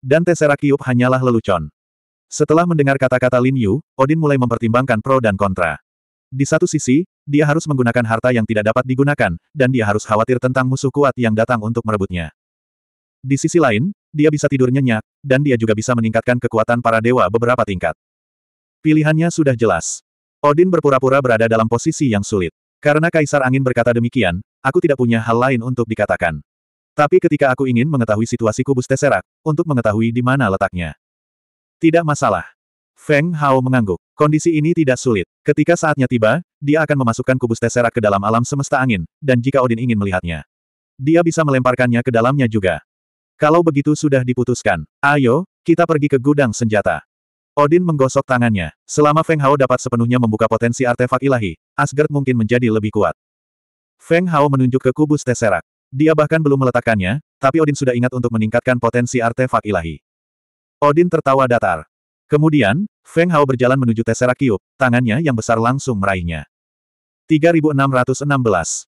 [SPEAKER 1] Dan Tesseract Cube hanyalah lelucon. Setelah mendengar kata-kata Lin Yu, Odin mulai mempertimbangkan pro dan kontra. Di satu sisi, dia harus menggunakan harta yang tidak dapat digunakan, dan dia harus khawatir tentang musuh kuat yang datang untuk merebutnya. Di sisi lain, dia bisa tidur nyenyak, dan dia juga bisa meningkatkan kekuatan para dewa beberapa tingkat. Pilihannya sudah jelas. Odin berpura-pura berada dalam posisi yang sulit. Karena Kaisar Angin berkata demikian, aku tidak punya hal lain untuk dikatakan. Tapi ketika aku ingin mengetahui situasi kubus Tesseract, untuk mengetahui di mana letaknya. Tidak masalah. Feng Hao mengangguk. Kondisi ini tidak sulit. Ketika saatnya tiba, dia akan memasukkan kubus Tesseract ke dalam alam semesta angin, dan jika Odin ingin melihatnya, dia bisa melemparkannya ke dalamnya juga. Kalau begitu sudah diputuskan. Ayo, kita pergi ke gudang senjata. Odin menggosok tangannya. Selama Feng Hao dapat sepenuhnya membuka potensi artefak ilahi, Asgard mungkin menjadi lebih kuat. Feng Hao menunjuk ke kubus Tesseract. Dia bahkan belum meletakkannya, tapi Odin sudah ingat untuk meningkatkan potensi artefak ilahi. Odin tertawa datar. Kemudian, Feng Hao berjalan menuju Tesseract Cube, tangannya yang besar langsung meraihnya. 3616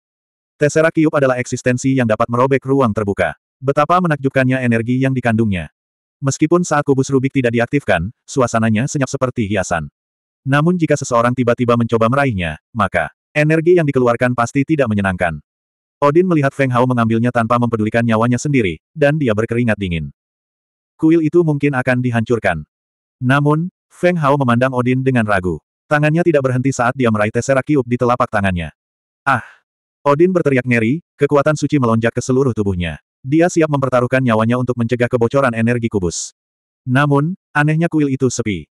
[SPEAKER 1] Tesseract Cube adalah eksistensi yang dapat merobek ruang terbuka. Betapa menakjubkannya energi yang dikandungnya. Meskipun saat kubus Rubik tidak diaktifkan, suasananya senyap seperti hiasan. Namun jika seseorang tiba-tiba mencoba meraihnya, maka energi yang dikeluarkan pasti tidak menyenangkan. Odin melihat Feng Hao mengambilnya tanpa mempedulikan nyawanya sendiri, dan dia berkeringat dingin. Kuil itu mungkin akan dihancurkan. Namun, Feng Hao memandang Odin dengan ragu. Tangannya tidak berhenti saat dia meraih Tesseract Cube di telapak tangannya. Ah! Odin berteriak ngeri, kekuatan suci melonjak ke seluruh tubuhnya. Dia siap mempertaruhkan nyawanya untuk mencegah kebocoran energi kubus. Namun, anehnya kuil itu sepi.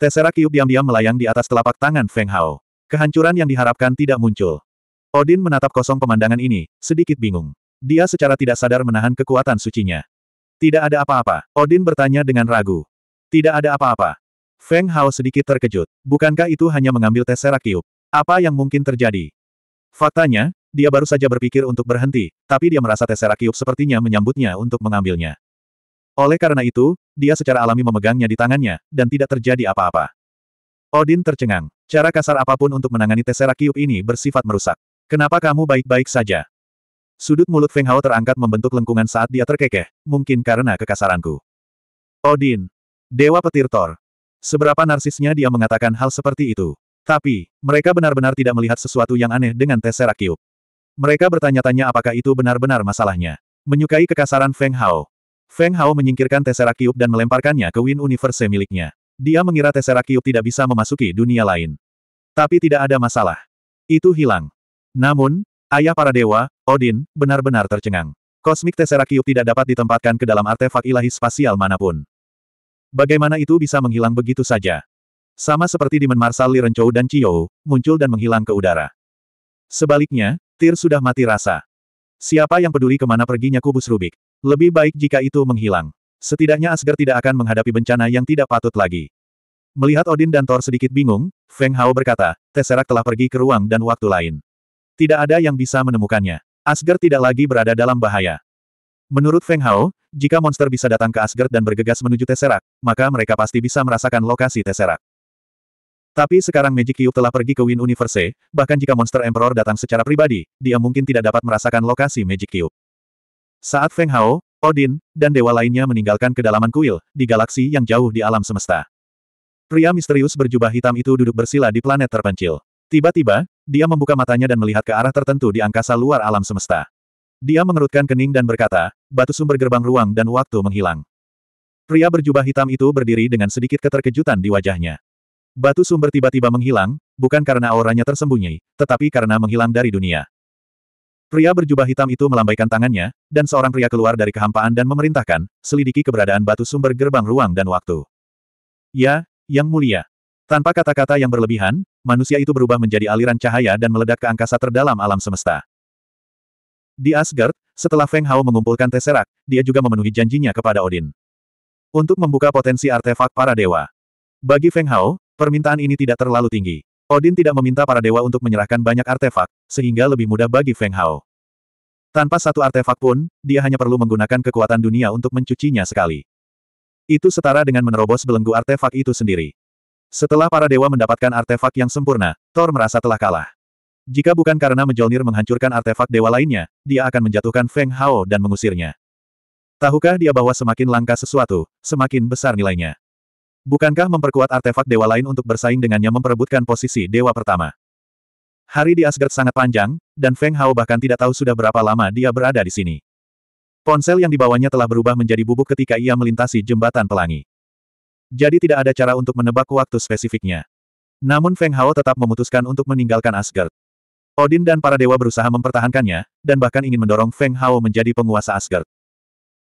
[SPEAKER 1] Tesseract Cube diam-diam melayang di atas telapak tangan Feng Hao. Kehancuran yang diharapkan tidak muncul. Odin menatap kosong pemandangan ini, sedikit bingung. Dia secara tidak sadar menahan kekuatan sucinya. Tidak ada apa-apa, Odin bertanya dengan ragu. Tidak ada apa-apa. Feng Hao sedikit terkejut. Bukankah itu hanya mengambil Tesseract Cube? Apa yang mungkin terjadi? Faktanya, dia baru saja berpikir untuk berhenti, tapi dia merasa Tesseract Cube sepertinya menyambutnya untuk mengambilnya. Oleh karena itu, dia secara alami memegangnya di tangannya, dan tidak terjadi apa-apa. Odin tercengang. Cara kasar apa pun untuk menangani Tesseract Cube ini bersifat merusak. Kenapa kamu baik-baik saja? Sudut mulut Feng Hao terangkat membentuk lengkungan saat dia terkekeh, mungkin karena kekasaranku. Odin. Dewa petir Thor. Seberapa narsisnya dia mengatakan hal seperti itu. Tapi, mereka benar-benar tidak melihat sesuatu yang aneh dengan Tesseract Cube. Mereka bertanya-tanya apakah itu benar-benar masalahnya. Menyukai kekasaran Feng Hao. Feng Hao menyingkirkan Tesseract Cube dan melemparkannya ke Win Universe miliknya. Dia mengira Tesseract Cube tidak bisa memasuki dunia lain. Tapi tidak ada masalah. Itu hilang. Namun, ayah para dewa, Odin, benar-benar tercengang. Cosmic Tesseract tidak dapat ditempatkan ke dalam artefak ilahi spasial mana pun. Bagaimana itu bisa menghilang begitu saja? Sama seperti Demon Marshal Li Rencou dan Chiyo, muncul dan menghilang ke udara. Sebaliknya, Tir sudah mati rasa. Siapa yang peduli ke mana perginya kubus Rubik? Lebih baik jika itu menghilang. Setidaknya Asgard tidak akan menghadapi bencana yang tidak patut lagi. Melihat Odin dan Thor sedikit bingung, Feng Hao berkata, Tesseract telah pergi ke ruang dan waktu lain. Tidak ada yang bisa menemukannya. Asgard tidak lagi berada dalam bahaya. Menurut Feng Hao, jika monster bisa datang ke Asgard dan bergegas menuju Tesseract, maka mereka pasti bisa merasakan lokasi Tesseract. Tapi sekarang Magic Cube telah pergi ke Win Universe, bahkan jika Monster Emperor datang secara pribadi, dia mungkin tidak dapat merasakan lokasi Magic Cube. Saat Feng Hao, Odin, dan dewa lainnya meninggalkan kedalaman kuil, di galaksi yang jauh di alam semesta. Pria misterius berjubah hitam itu duduk bersila di planet terpencil. Tiba-tiba, dia membuka matanya dan melihat ke arah tertentu di angkasa luar alam semesta. Dia mengerutkan kening dan berkata, batu sumber gerbang ruang dan waktu menghilang. Pria berjubah hitam itu berdiri dengan sedikit keterkejutan di wajahnya. Batu sumber tiba-tiba menghilang, bukan karena auranya tersembunyi, tetapi karena menghilang dari dunia. Pria berjubah hitam itu melambaikan tangannya, dan seorang pria keluar dari kehampaan dan memerintahkan, selidiki keberadaan batu sumber gerbang ruang dan waktu. Ya, yang mulia. Tanpa kata-kata yang berlebihan, manusia itu berubah menjadi aliran cahaya dan meledak ke angkasa terdalam alam semesta. Di Asgard, setelah Feng Hao mengumpulkan Tesseract, dia juga memenuhi janjinya kepada Odin. Untuk membuka potensi artefak para dewa. Bagi Feng Hao, Permintaan ini tidak terlalu tinggi. Odin tidak meminta para dewa untuk menyerahkan banyak artefak, sehingga lebih mudah bagi Feng Hao. Tanpa satu artefak pun, dia hanya perlu menggunakan kekuatan dunia untuk mencucinya sekali. Itu setara dengan menerobos belenggu artefak itu sendiri. Setelah para dewa mendapatkan artefak yang sempurna, Thor merasa telah kalah. Jika bukan karena Mjolnir menghancurkan artefak dewa lainnya, dia akan menjatuhkan Feng Hao dan mengusirnya. Tahukah dia bahwa semakin langka sesuatu, semakin besar nilainya? Bukankah memperkuat artefak dewa lain untuk bersaing dengannya memperebutkan posisi dewa pertama? Hari di Asgard sangat panjang, dan Feng Hao bahkan tidak tahu sudah berapa lama dia berada di sini. Ponsel yang dibawanya telah berubah menjadi bubuk ketika ia melintasi jembatan pelangi. Jadi tidak ada cara untuk menebak waktu spesifiknya. Namun Feng Hao tetap memutuskan untuk meninggalkan Asgard. Odin dan para dewa berusaha mempertahankannya, dan bahkan ingin mendorong Feng Hao menjadi penguasa Asgard.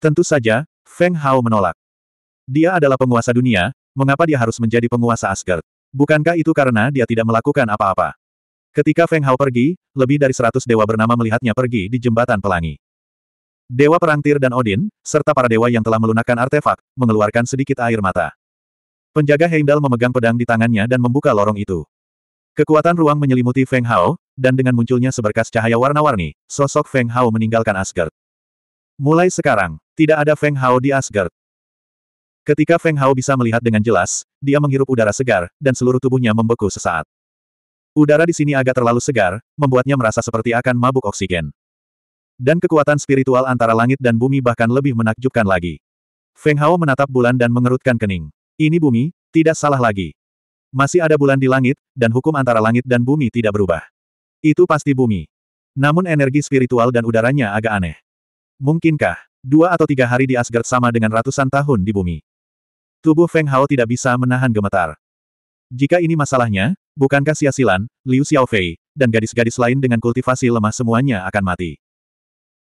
[SPEAKER 1] Tentu saja, Feng Hao menolak. Dia adalah penguasa dunia, mengapa dia harus menjadi penguasa Asgard? Bukankah itu karena dia tidak melakukan apa-apa? Ketika Feng Hao pergi, lebih dari seratus dewa bernama melihatnya pergi di jembatan pelangi. Dewa Perang Tir dan Odin, serta para dewa yang telah melunakkan artefak, mengeluarkan sedikit air mata. Penjaga Heimdall memegang pedang di tangannya dan membuka lorong itu. Kekuatan ruang menyelimuti Feng Hao, dan dengan munculnya seberkas cahaya warna-warni, sosok Feng Hao meninggalkan Asgard. Mulai sekarang, tidak ada Feng Hao di Asgard. Ketika Feng Hao bisa melihat dengan jelas, dia menghirup udara segar, dan seluruh tubuhnya membeku sesaat. Udara di sini agak terlalu segar, membuatnya merasa seperti akan mabuk oksigen. Dan kekuatan spiritual antara langit dan bumi bahkan lebih menakjubkan lagi. Feng Hao menatap bulan dan mengerutkan kening. Ini bumi, tidak salah lagi. Masih ada bulan di langit, dan hukum antara langit dan bumi tidak berubah. Itu pasti bumi. Namun energi spiritual dan udaranya agak aneh. Mungkinkah, dua atau tiga hari di Asgard sama dengan ratusan tahun di bumi? Tubuh Feng Hao tidak bisa menahan gemetar. Jika ini masalahnya, bukankah Xia Xilan, Liu Xiaofei, dan gadis-gadis lain dengan kultivasi lemah semuanya akan mati?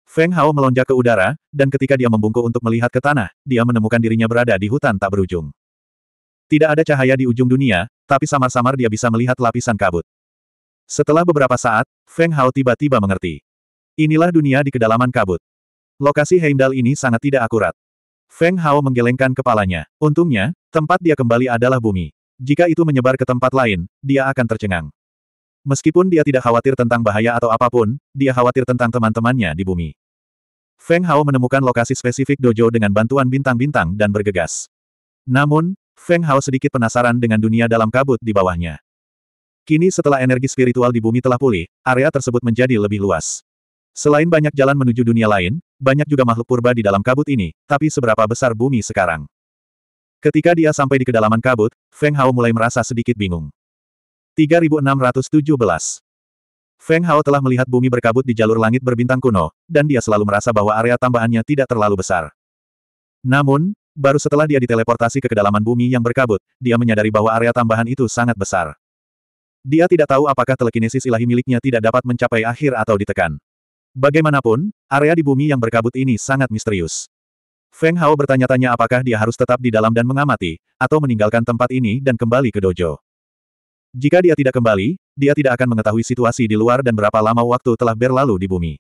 [SPEAKER 1] Feng Hao melonjak ke udara, dan ketika dia membungkuk untuk melihat ke tanah, dia menemukan dirinya berada di hutan tak berujung. Tidak ada cahaya di ujung dunia, tapi samar-samar dia bisa melihat lapisan kabut. Setelah beberapa saat, Feng Hao tiba-tiba mengerti. Inilah dunia di kedalaman kabut. Lokasi Heimdall ini sangat tidak akurat. Feng Hao menggelengkan kepalanya. Untungnya, tempat dia kembali adalah bumi. Jika itu menyebar ke tempat lain, dia akan tercengang. Meskipun dia tidak khawatir tentang bahaya atau apa pun, dia khawatir tentang teman-temannya di bumi. Feng Hao menemukan lokasi spesifik dojo dengan bantuan bintang-bintang dan bergegas. Namun, Feng Hao sedikit penasaran dengan dunia dalam kabut di bawahnya. Kini setelah energi spiritual di bumi telah pulih, area tersebut menjadi lebih luas. Selain banyak jalan menuju dunia lain, banyak juga makhluk purba di dalam kabut ini, tapi seberapa besar bumi sekarang? Ketika dia sampai di kedalaman kabut, Feng Hao mulai merasa sedikit bingung. 3617. Feng Hao telah melihat bumi berkabut di jalur langit berbintang kuno, dan dia selalu merasa bahwa area tambahannya tidak terlalu besar. Namun, baru setelah dia diteleportasi ke kedalaman bumi yang berkabut, dia menyadari bahwa area tambahan itu sangat besar. Dia tidak tahu apakah telekinesis ilahi miliknya tidak dapat mencapai akhir atau ditekan. Bagaimanapun, area di bumi yang berkabut ini sangat misterius. Feng Hao bertanya-tanya apakah dia harus tetap di dalam dan mengamati, atau meninggalkan tempat ini dan kembali ke dojo. Jika dia tidak kembali, dia tidak akan mengetahui situasi di luar dan berapa lama waktu telah berlalu di bumi.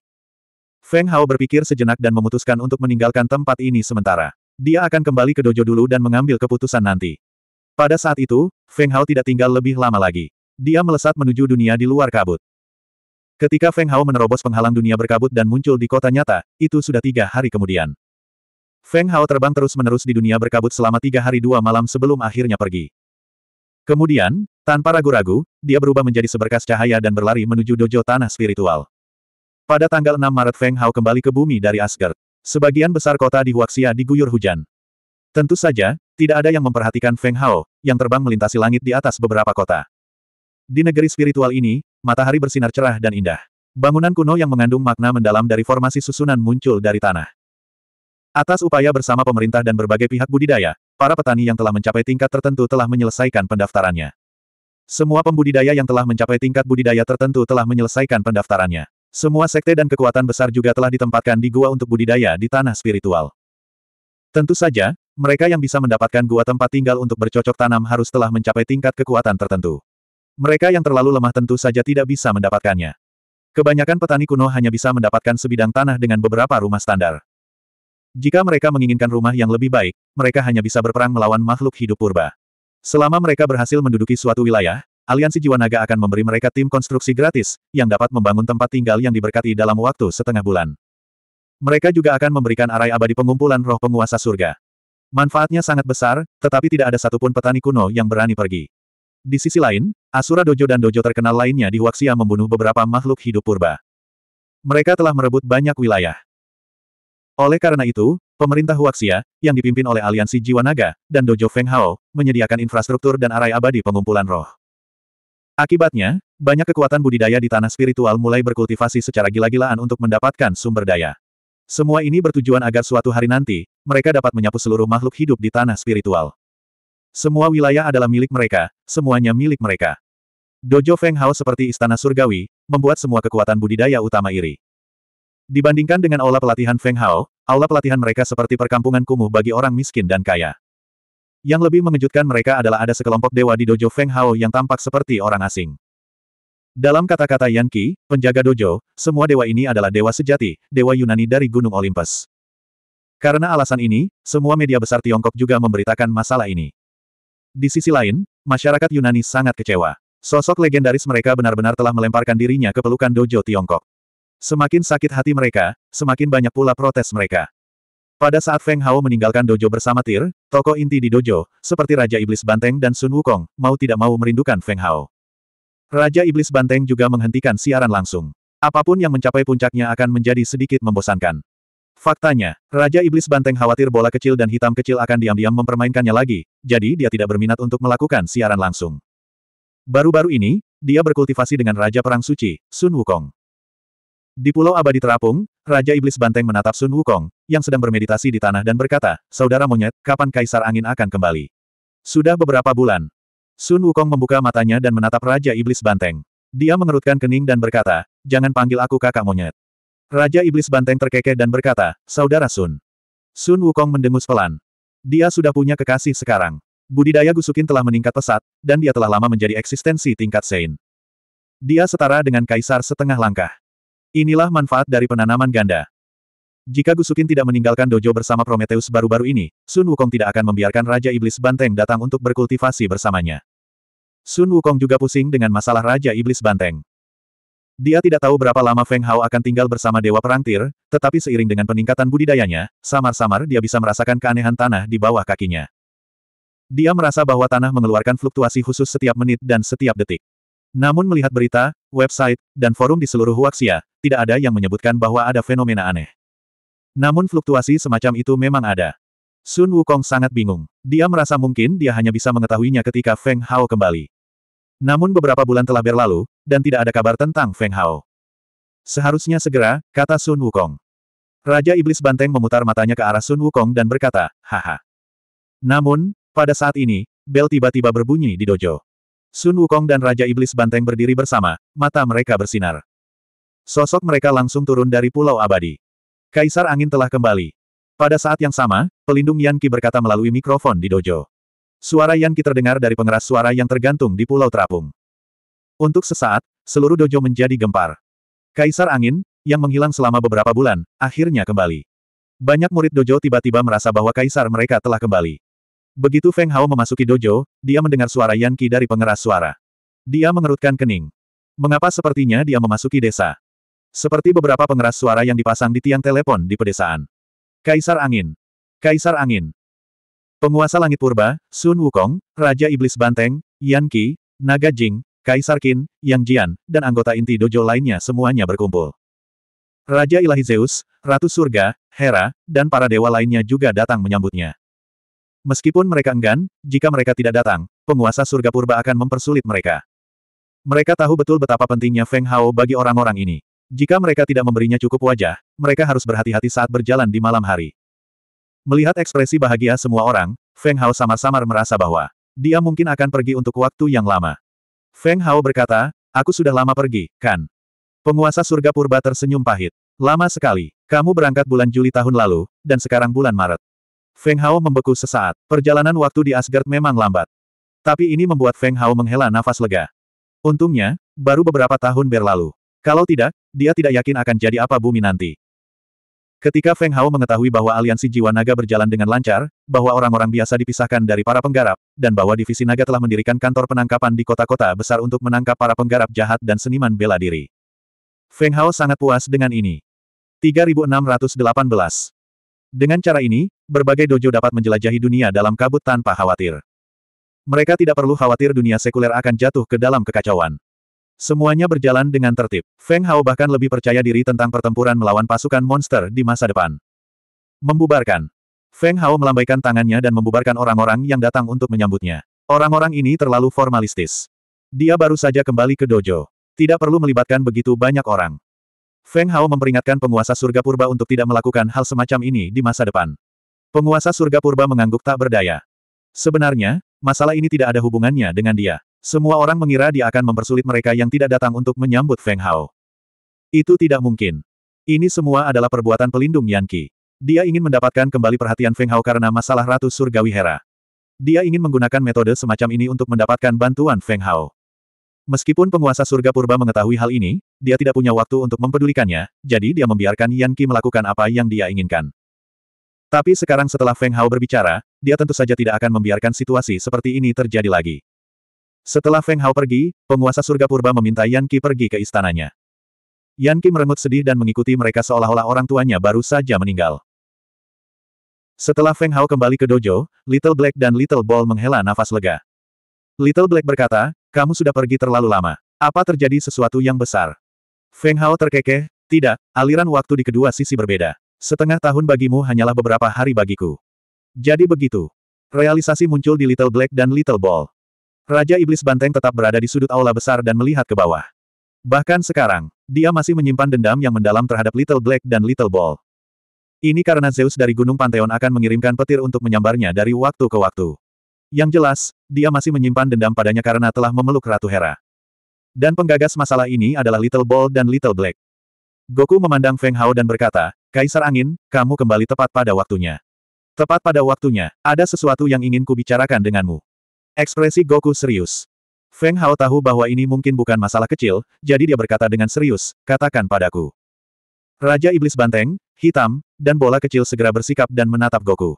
[SPEAKER 1] Feng Hao berpikir sejenak dan memutuskan untuk meninggalkan tempat ini sementara. Dia akan kembali ke dojo dulu dan mengambil keputusan nanti. Pada saat itu, Feng Hao tidak tinggal lebih lama lagi. Dia melesat menuju dunia di luar kabut. Ketika Feng Hao menerobos penghalang dunia berkabut dan muncul di kota nyata, itu sudah tiga hari kemudian. Feng Hao terbang terus-menerus di dunia berkabut selama tiga hari dua malam sebelum akhirnya pergi. Kemudian, tanpa ragu-ragu, dia berubah menjadi seberkas cahaya dan berlari menuju dojo tanah spiritual. Pada tanggal 6 Maret Feng Hao kembali ke bumi dari Asgard. Sebagian besar kota di Huaxia diguyur hujan. Tentu saja, tidak ada yang memperhatikan Feng Hao, yang terbang melintasi langit di atas beberapa kota. Di negeri spiritual ini, matahari bersinar cerah dan indah. Bangunan kuno yang mengandung makna mendalam dari formasi susunan muncul dari tanah. Atas upaya bersama pemerintah dan berbagai pihak budidaya, para petani yang telah mencapai tingkat tertentu telah menyelesaikan pendaftarannya. Semua pembudidaya yang telah mencapai tingkat budidaya tertentu telah menyelesaikan pendaftarannya. Semua sekte dan kekuatan besar juga telah ditempatkan di gua untuk budidaya di tanah spiritual. Tentu saja, mereka yang bisa mendapatkan gua tempat tinggal untuk bercocok tanam harus telah mencapai tingkat kekuatan tertentu. Mereka yang terlalu lemah tentu saja tidak bisa mendapatkannya. Kebanyakan petani kuno hanya bisa mendapatkan sebidang tanah dengan beberapa rumah standar. Jika mereka menginginkan rumah yang lebih baik, mereka hanya bisa berperang melawan makhluk hidup purba. Selama mereka berhasil menduduki suatu wilayah, aliansi jiwa naga akan memberi mereka tim konstruksi gratis, yang dapat membangun tempat tinggal yang diberkati dalam waktu setengah bulan. Mereka juga akan memberikan arai abadi pengumpulan roh penguasa surga. Manfaatnya sangat besar, tetapi tidak ada satupun petani kuno yang berani pergi. Di sisi lain, Asura Dojo dan Dojo terkenal lainnya di Huaxia membunuh beberapa makhluk hidup purba. Mereka telah merebut banyak wilayah. Oleh karena itu, pemerintah Huaxia, yang dipimpin oleh Aliansi Jiwa Naga, dan Dojo Feng Hao, menyediakan infrastruktur dan arai abadi pengumpulan roh. Akibatnya, banyak kekuatan budidaya di tanah spiritual mulai berkultivasi secara gila-gilaan untuk mendapatkan sumber daya. Semua ini bertujuan agar suatu hari nanti, mereka dapat menyapu seluruh makhluk hidup di tanah spiritual. Semua wilayah adalah milik mereka, semuanya milik mereka. Dojo Feng Hao seperti istana surgawi, membuat semua kekuatan budidaya utama iri. Dibandingkan dengan aula pelatihan Feng Hao, aula pelatihan mereka seperti perkampungan kumuh bagi orang miskin dan kaya. Yang lebih mengejutkan mereka adalah ada sekelompok dewa di dojo Feng Hao yang tampak seperti orang asing. Dalam kata-kata Yan Qi, penjaga dojo, semua dewa ini adalah dewa sejati, dewa Yunani dari Gunung Olympus. Karena alasan ini, semua media besar Tiongkok juga memberitakan masalah ini. Di sisi lain, masyarakat Yunani sangat kecewa. Sosok legendaris mereka benar-benar telah melemparkan dirinya ke pelukan dojo Tiongkok. Semakin sakit hati mereka, semakin banyak pula protes mereka. Pada saat Feng Hao meninggalkan dojo bersama Tir, tokoh inti di dojo, seperti Raja Iblis Banteng dan Sun Wukong, mau tidak mau merindukan Feng Hao. Raja Iblis Banteng juga menghentikan siaran langsung. Apa pun yang mencapai puncaknya akan menjadi sedikit membosankan. Faktanya, Raja Iblis Banteng khawatir bola kecil dan hitam kecil akan diam-diam mempermainkannya lagi, jadi dia tidak berminat untuk melakukan siaran langsung. Baru-baru ini, dia berkultivasi dengan Raja Perang Suci, Sun Wukong. Di Pulau Abadi Terapung, Raja Iblis Banteng menatap Sun Wukong, yang sedang bermeditasi di tanah dan berkata, Saudara monyet, kapan Kaisar Angin akan kembali? Sudah beberapa bulan. Sun Wukong membuka matanya dan menatap Raja Iblis Banteng. Dia mengerutkan kening dan berkata, Jangan panggil aku kakak monyet. Raja Iblis Banteng terkekeh dan berkata, Saudara Sun. Sun Wukong mendengus pelan. Dia sudah punya kekasih sekarang. Budidaya Gusukin telah meningkat pesat, dan dia telah lama menjadi eksistensi tingkat Sein. Dia setara dengan kaisar setengah langkah. Inilah manfaat dari penanaman ganda. Jika Gusukin tidak meninggalkan dojo bersama Prometheus baru-baru ini, Sun Wukong tidak akan membiarkan Raja Iblis Banteng datang untuk berkultivasi bersamanya. Sun Wukong juga pusing dengan masalah Raja Iblis Banteng. Dia tidak tahu berapa lama Feng Hao akan tinggal bersama Dewa Perang Tir, tetapi seiring dengan peningkatan budidayanya, samar-samar dia bisa merasakan keanehan tanah di bawah kakinya. Dia merasa bahwa tanah mengeluarkan fluktuasi khusus setiap menit dan setiap detik. Namun melihat berita, website, dan forum di seluruh Huaxia, tidak ada yang menyebutkan bahwa ada fenomena aneh. Namun fluktuasi semacam itu memang ada. Sun Wukong sangat bingung. Dia merasa mungkin dia hanya bisa mengetahuinya ketika Feng Hao kembali. Namun beberapa bulan telah berlalu, dan tidak ada kabar tentang Feng Hao. Seharusnya segera, kata Sun Wukong. Raja Iblis Banteng memutar matanya ke arah Sun Wukong dan berkata, haha. Namun, pada saat ini, bel tiba-tiba berbunyi di dojo. Sun Wukong dan Raja Iblis Banteng berdiri bersama, mata mereka bersinar. Sosok mereka langsung turun dari Pulau Abadi. Kaisar Angin telah kembali. Pada saat yang sama, pelindung Yan Qi berkata melalui mikrofon di dojo. Suara Yan Qi terdengar dari pengeras suara yang tergantung di Pulau Terapung. Untuk sesaat, seluruh dojo menjadi gempar. Kaisar Angin, yang menghilang selama beberapa bulan, akhirnya kembali. Banyak murid dojo tiba-tiba merasa bahwa kaisar mereka telah kembali. Begitu Feng Hao memasuki dojo, dia mendengar suara Yan Qi dari pengeras suara. Dia mengerutkan kening. Mengapa sepertinya dia memasuki desa? Seperti beberapa pengeras suara yang dipasang di tiang telepon di pedesaan. Kaisar Angin. Kaisar Angin. Penguasa Langit Purba, Sun Wukong, Raja Iblis Banteng, Yan Qi, Naga Jing, Kaisar Qin, Yang Jian, dan anggota inti dojo lainnya semuanya berkumpul. Raja Ilahi Zeus, Ratu Surga, Hera, dan para dewa lainnya juga datang menyambutnya. Meskipun mereka enggan, jika mereka tidak datang, penguasa surga purba akan mempersulit mereka. Mereka tahu betul betapa pentingnya Feng Hao bagi orang-orang ini. Jika mereka tidak memberinya cukup wajah, mereka harus berhati-hati saat berjalan di malam hari. Melihat ekspresi bahagia semua orang, Feng Hao samar-samar merasa bahwa dia mungkin akan pergi untuk waktu yang lama. Feng Hao berkata, aku sudah lama pergi, kan? Penguasa surga purba tersenyum pahit. Lama sekali. Kamu berangkat bulan Juli tahun lalu, dan sekarang bulan Maret. Feng Hao membeku sesaat. Perjalanan waktu di Asgard memang lambat. Tapi ini membuat Feng Hao menghela nafas lega. Untungnya, baru beberapa tahun berlalu. Kalau tidak, dia tidak yakin akan jadi apa bumi nanti. Ketika Feng Hao mengetahui bahwa aliansi jiwa naga berjalan dengan lancar, bahwa orang-orang biasa dipisahkan dari para penggarap, dan bahwa divisi naga telah mendirikan kantor penangkapan di kota-kota besar untuk menangkap para penggarap jahat dan seniman bela diri. Feng Hao sangat puas dengan ini. 3618 Dengan cara ini, berbagai dojo dapat menjelajahi dunia dalam kabut tanpa khawatir. Mereka tidak perlu khawatir dunia sekuler akan jatuh ke dalam kekacauan. Semuanya berjalan dengan tertib. Feng Hao bahkan lebih percaya diri tentang pertempuran melawan pasukan monster di masa depan. Membubarkan. Feng Hao melambaikan tangannya dan membubarkan orang-orang yang datang untuk menyambutnya. Orang-orang ini terlalu formalistis. Dia baru saja kembali ke dojo. Tidak perlu melibatkan begitu banyak orang. Feng Hao memperingatkan penguasa surga purba untuk tidak melakukan hal semacam ini di masa depan. Penguasa surga purba mengangguk tak berdaya. Sebenarnya, masalah ini tidak ada hubungannya dengan dia. Semua orang mengira dia akan mempersulit mereka yang tidak datang untuk menyambut Feng Hao. Itu tidak mungkin. Ini semua adalah perbuatan pelindung Yan Qi. Dia ingin mendapatkan kembali perhatian Feng Hao karena masalah Ratu Surgawi Hera. Dia ingin menggunakan metode semacam ini untuk mendapatkan bantuan Feng Hao. Meskipun penguasa surga purba mengetahui hal ini, dia tidak punya waktu untuk mempedulikannya, jadi dia membiarkan Yan Qi melakukan apa yang dia inginkan. Tapi sekarang setelah Feng Hao berbicara, dia tentu saja tidak akan membiarkan situasi seperti ini terjadi lagi. Setelah Feng Hao pergi, penguasa surga purba meminta Yan Qi pergi ke istananya. Yan Qi merengut sedih dan mengikuti mereka seolah-olah orang tuanya baru saja meninggal. Setelah Feng Hao kembali ke dojo, Little Black dan Little Ball menghela nafas lega. Little Black berkata, kamu sudah pergi terlalu lama. Apa terjadi sesuatu yang besar? Feng Hao terkekeh, tidak, aliran waktu di kedua sisi berbeda. Setengah tahun bagimu hanyalah beberapa hari bagiku. Jadi begitu. Realisasi muncul di Little Black dan Little Ball. Raja Iblis Banteng tetap berada di sudut aula besar dan melihat ke bawah. Bahkan sekarang, dia masih menyimpan dendam yang mendalam terhadap Little Black dan Little Ball. Ini karena Zeus dari Gunung Pantheon akan mengirimkan petir untuk menyambarnya dari waktu ke waktu. Yang jelas, dia masih menyimpan dendam padanya karena telah memeluk Ratu Hera. Dan penggagas masalah ini adalah Little Ball dan Little Black. Goku memandang Feng Hao dan berkata, Kaisar Angin, kamu kembali tepat pada waktunya. Tepat pada waktunya, ada sesuatu yang ingin kubicarakan denganmu. Ekspresi Goku serius. Feng Hao tahu bahwa ini mungkin bukan masalah kecil, jadi dia berkata dengan serius, katakan padaku. Raja Iblis Banteng, hitam, dan bola kecil segera bersikap dan menatap Goku.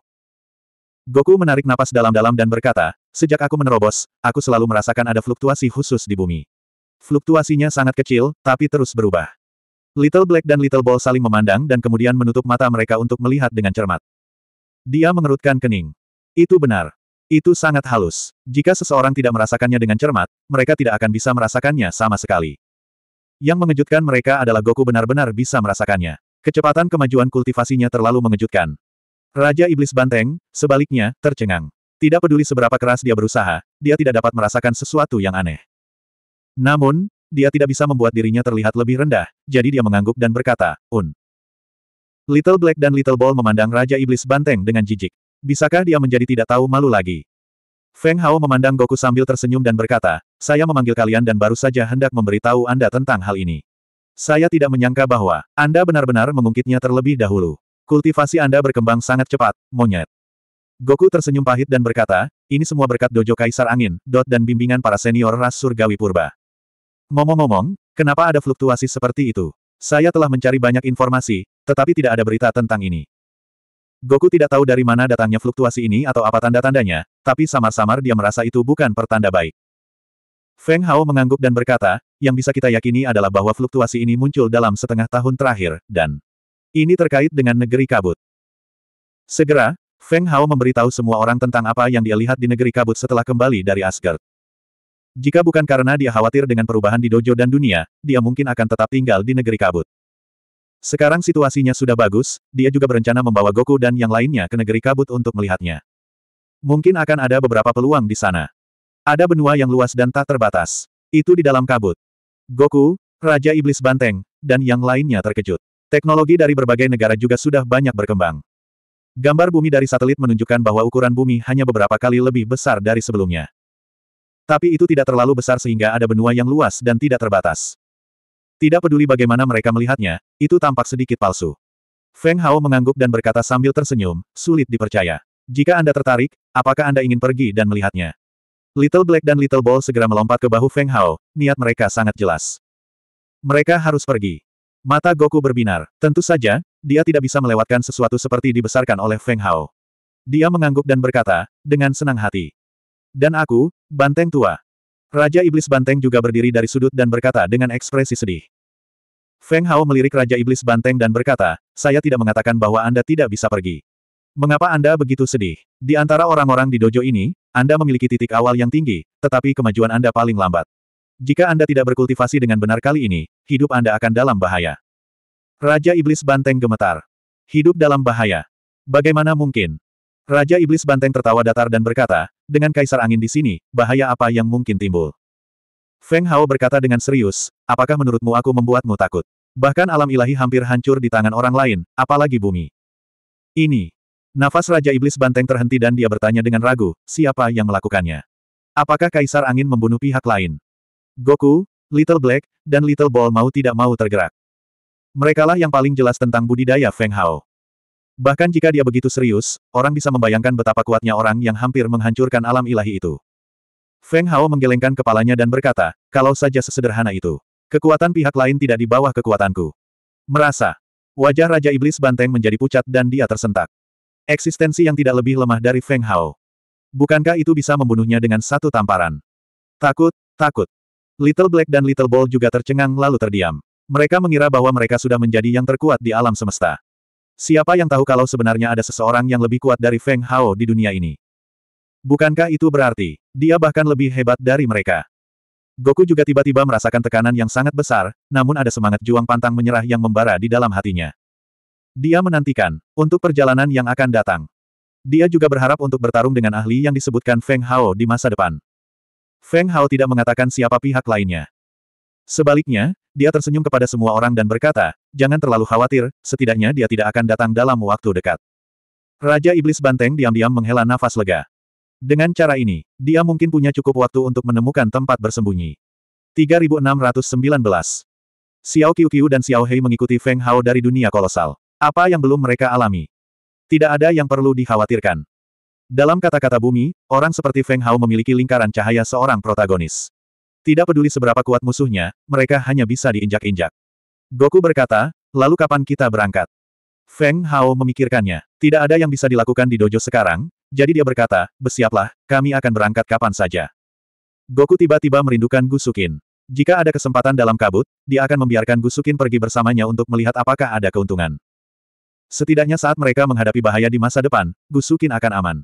[SPEAKER 1] Goku menarik napas dalam-dalam dan berkata, Sejak aku menerobos, aku selalu merasakan ada fluktuasi khusus di bumi. Fluktuasinya sangat kecil, tapi terus berubah. Little Black dan Little Ball saling memandang dan kemudian menutup mata mereka untuk melihat dengan cermat. Dia mengerutkan kening. Itu benar. Itu sangat halus. Jika seseorang tidak merasakannya dengan cermat, mereka tidak akan bisa merasakannya sama sekali. Yang mengejutkan mereka adalah Goku benar-benar bisa merasakannya. Kecepatan kemajuan kultivasinya terlalu mengejutkan. Raja Iblis Banteng, sebaliknya, tercengang. Tidak peduli seberapa keras dia berusaha, dia tidak dapat merasakan sesuatu yang aneh. Namun, dia tidak bisa membuat dirinya terlihat lebih rendah, jadi dia mengangguk dan berkata, Un. Little Black dan Little Ball memandang Raja Iblis Banteng dengan jijik. Bisakah dia menjadi tidak tahu malu lagi? Feng Hao memandang Goku sambil tersenyum dan berkata, saya memanggil kalian dan baru saja hendak memberitahu Anda tentang hal ini. Saya tidak menyangka bahwa Anda benar-benar mengungkitnya terlebih dahulu. Kultivasi Anda berkembang sangat cepat, monyet. Goku tersenyum pahit dan berkata, ini semua berkat dojo Kaisar Angin, Dot dan bimbingan para senior ras surgawi purba. Ngomong-ngomong, kenapa ada fluktuasi seperti itu? Saya telah mencari banyak informasi, tetapi tidak ada berita tentang ini. Goku tidak tahu dari mana datangnya fluktuasi ini atau apa tanda-tandanya, tapi samar-samar dia merasa itu bukan pertanda baik. Feng Hao mengangguk dan berkata, yang bisa kita yakini adalah bahwa fluktuasi ini muncul dalam setengah tahun terakhir, dan ini terkait dengan negeri kabut. Segera, Feng Hao memberitahu semua orang tentang apa yang dia lihat di negeri kabut setelah kembali dari Asgard. Jika bukan karena dia khawatir dengan perubahan di dojo dan dunia, dia mungkin akan tetap tinggal di negeri kabut. Sekarang situasinya sudah bagus, dia juga berencana membawa Goku dan yang lainnya ke negeri kabut untuk melihatnya. Mungkin akan ada beberapa peluang di sana. Ada benua yang luas dan tak terbatas. Itu di dalam kabut. Goku, Raja Iblis Banteng, dan yang lainnya terkejut. Teknologi dari berbagai negara juga sudah banyak berkembang. Gambar bumi dari satelit menunjukkan bahwa ukuran bumi hanya beberapa kali lebih besar dari sebelumnya. Tapi itu tidak terlalu besar sehingga ada benua yang luas dan tidak terbatas. Tidak peduli bagaimana mereka melihatnya, itu tampak sedikit palsu. Feng Hao mengangguk dan berkata sambil tersenyum, sulit dipercaya. Jika Anda tertarik, apakah Anda ingin pergi dan melihatnya? Little Black dan Little Ball segera melompat ke bahu Feng Hao, niat mereka sangat jelas. Mereka harus pergi. Mata Goku berbinar. Tentu saja, dia tidak bisa melewatkan sesuatu seperti dibesarkan oleh Feng Hao. Dia mengangguk dan berkata, dengan senang hati. Dan aku, Banteng tua. Raja Iblis Banteng juga berdiri dari sudut dan berkata dengan ekspresi sedih. Feng Hao melirik Raja Iblis Banteng dan berkata, saya tidak mengatakan bahwa Anda tidak bisa pergi. Mengapa Anda begitu sedih? Di antara orang-orang di dojo ini, Anda memiliki titik awal yang tinggi, tetapi kemajuan Anda paling lambat. Jika Anda tidak berkultivasi dengan benar kali ini, hidup Anda akan dalam bahaya. Raja Iblis Banteng gemetar. Hidup dalam bahaya. Bagaimana mungkin? Raja Iblis Banteng tertawa datar dan berkata, dengan kaisar angin di sini, bahaya apa yang mungkin timbul? Feng Hao berkata dengan serius, apakah menurutmu aku membuatmu takut? Bahkan alam ilahi hampir hancur di tangan orang lain, apalagi bumi. Ini. Nafas Raja Iblis Banteng terhenti dan dia bertanya dengan ragu, siapa yang melakukannya? Apakah kaisar angin membunuh pihak lain? Goku, Little Black, dan Little Ball mau tidak mau tergerak. Merekalah yang paling jelas tentang budidaya Feng Hao. Bahkan jika dia begitu serius, orang bisa membayangkan betapa kuatnya orang yang hampir menghancurkan alam ilahi itu. Feng Hao menggelengkan kepalanya dan berkata, kalau saja sesederhana itu. Kekuatan pihak lain tidak di bawah kekuatanku. Merasa. Wajah Raja Iblis Banteng menjadi pucat dan dia tersentak. Eksistensi yang tidak lebih lemah dari Feng Hao. Bukankah itu bisa membunuhnya dengan satu tamparan? Takut, takut. Little Black dan Little Ball juga tercengang lalu terdiam. Mereka mengira bahwa mereka sudah menjadi yang terkuat di alam semesta. Siapa yang tahu kalau sebenarnya ada seseorang yang lebih kuat dari Feng Hao di dunia ini? Bukankah itu berarti, dia bahkan lebih hebat dari mereka? Goku juga tiba-tiba merasakan tekanan yang sangat besar, namun ada semangat juang pantang menyerah yang membara di dalam hatinya. Dia menantikan, untuk perjalanan yang akan datang. Dia juga berharap untuk bertarung dengan ahli yang disebutkan Feng Hao di masa depan. Feng Hao tidak mengatakan siapa pihak lainnya. Sebaliknya, dia tersenyum kepada semua orang dan berkata, jangan terlalu khawatir, setidaknya dia tidak akan datang dalam waktu dekat. Raja Iblis Banteng diam-diam menghela nafas lega. Dengan cara ini, dia mungkin punya cukup waktu untuk menemukan tempat bersembunyi. 3619. Xiao Qiu dan Xiao Hei mengikuti Feng Hao dari dunia kolosal. Apa yang belum mereka alami? Tidak ada yang perlu dikhawatirkan. Dalam kata-kata bumi, orang seperti Feng Hao memiliki lingkaran cahaya seorang protagonis. Tidak peduli seberapa kuat musuhnya, mereka hanya bisa diinjak-injak. Goku berkata, lalu kapan kita berangkat? Feng Hao memikirkannya. Tidak ada yang bisa dilakukan di dojo sekarang, jadi dia berkata, bersiaplah, kami akan berangkat kapan saja. Goku tiba-tiba merindukan Gusukin. Jika ada kesempatan dalam kabut, dia akan membiarkan Gusukin pergi bersamanya untuk melihat apakah ada keuntungan. Setidaknya saat mereka menghadapi bahaya di masa depan, Gusukin akan aman.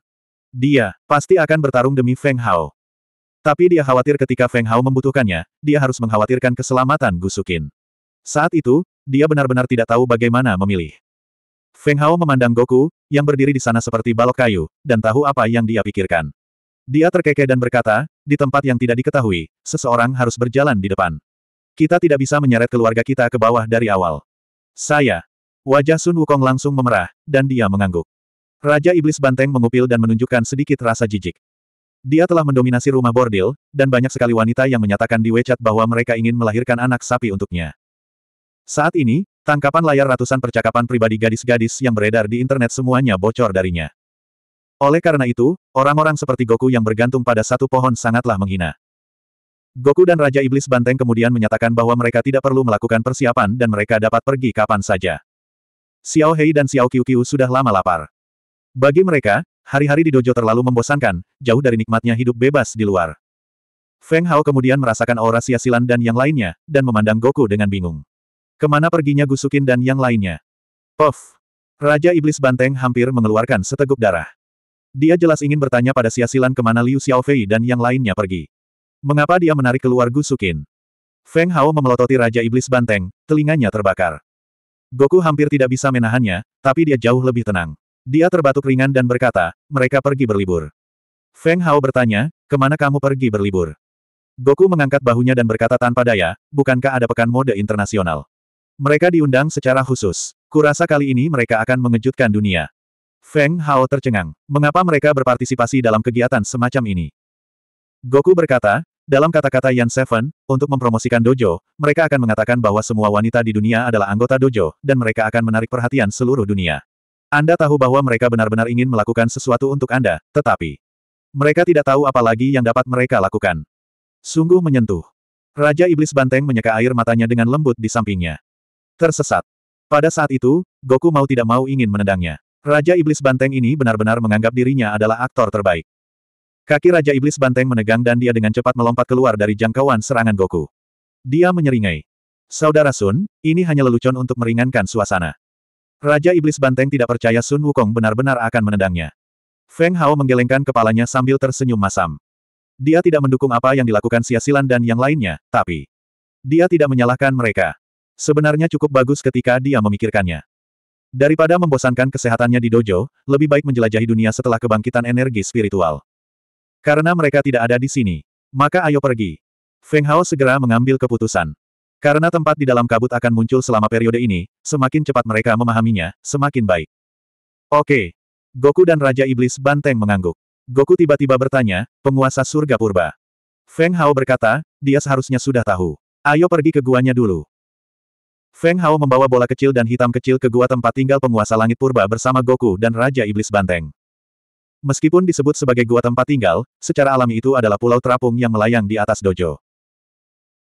[SPEAKER 1] Dia, pasti akan bertarung demi Feng Hao. Tapi dia khawatir ketika Feng Hao membutuhkannya, dia harus mengkhawatirkan keselamatan Gusukin. Saat itu, dia benar-benar tidak tahu bagaimana memilih. Feng Hao memandang Goku, yang berdiri di sana seperti balok kayu, dan tahu apa yang dia pikirkan. Dia terkekeh dan berkata, di tempat yang tidak diketahui, seseorang harus berjalan di depan. Kita tidak bisa menyeret keluarga kita ke bawah dari awal. Saya. Wajah Sun Wukong langsung memerah, dan dia mengangguk. Raja Iblis Banteng mengupil dan menunjukkan sedikit rasa jijik. Dia telah mendominasi rumah bordil, dan banyak sekali wanita yang menyatakan di WeChat bahwa mereka ingin melahirkan anak sapi untuknya. Saat ini, Tangkapan layar ratusan percakapan pribadi gadis-gadis yang beredar di internet semuanya bocor darinya. Oleh karena itu, orang-orang seperti Goku yang bergantung pada satu pohon sangatlah menghina. Goku dan Raja Iblis Banteng kemudian menyatakan bahwa mereka tidak perlu melakukan persiapan dan mereka dapat pergi kapan saja. Xiao Hei dan Xiao Qiu sudah lama lapar. Bagi mereka, hari-hari di dojo terlalu membosankan, jauh dari nikmatnya hidup bebas di luar. Feng Hao kemudian merasakan aura siasilan dan yang lainnya, dan memandang Goku dengan bingung. Ke mana perginya Gusukin dan yang lainnya? Puff! Raja Iblis Banteng hampir mengeluarkan seteguk darah. Dia jelas ingin bertanya pada Siasilan ke mana Liu Xiaofei dan yang lainnya pergi. Mengapa dia menarik keluar Gusukin? Feng Hao memelototi Raja Iblis Banteng, telinganya terbakar. Goku hampir tidak bisa menahannya, tapi dia jauh lebih tenang. Dia terbatuk ringan dan berkata, mereka pergi berlibur. Feng Hao bertanya, ke mana kamu pergi berlibur? Goku mengangkat bahunya dan berkata tanpa daya, bukankah ada pekan mode internasional? Mereka diundang secara khusus. Kurasa kali ini mereka akan mengejutkan dunia. Feng Hao tercengang. Mengapa mereka berpartisipasi dalam kegiatan semacam ini? Goku berkata, dalam kata-kata Yan Seven, untuk mempromosikan dojo, mereka akan mengatakan bahwa semua wanita di dunia adalah anggota dojo, dan mereka akan menarik perhatian seluruh dunia. Anda tahu bahwa mereka benar-benar ingin melakukan sesuatu untuk Anda, tetapi mereka tidak tahu apa lagi yang dapat mereka lakukan. Sungguh menyentuh. Raja Iblis Banteng menyeka air matanya dengan lembut di sampingnya. Tersesat. Pada saat itu, Goku mau tidak mau ingin menendangnya. Raja Iblis Banteng ini benar-benar menganggap dirinya adalah aktor terbaik. Kaki Raja Iblis Banteng menegang dan dia dengan cepat melompat keluar dari jangkauan serangan Goku. Dia menyeringai. Saudara Sun, ini hanya lelucon untuk meringankan suasana. Raja Iblis Banteng tidak percaya Sun Wukong benar-benar akan menendangnya. Feng Hao menggelengkan kepalanya sambil tersenyum masam. Dia tidak mendukung apa yang dilakukan Siasilan dan yang lainnya, tapi dia tidak menyalahkan mereka. Sebenarnya cukup bagus ketika dia memikirkannya. Daripada membosankan kesehatannya di dojo, lebih baik menjelajahi dunia setelah kebangkitan energi spiritual. Karena mereka tidak ada di sini. Maka ayo pergi. Feng Hao segera mengambil keputusan. Karena tempat di dalam kabut akan muncul selama periode ini, semakin cepat mereka memahaminya, semakin baik. Oke. Goku dan Raja Iblis Banteng mengangguk. Goku tiba-tiba bertanya, penguasa surga purba. Feng Hao berkata, dia seharusnya sudah tahu. Ayo pergi ke guanya dulu. Feng Hao membawa bola kecil dan hitam kecil ke gua tempat tinggal penguasa langit purba bersama Goku dan Raja Iblis Banteng. Meskipun disebut sebagai gua tempat tinggal, secara alami itu adalah pulau terapung yang melayang di atas dojo.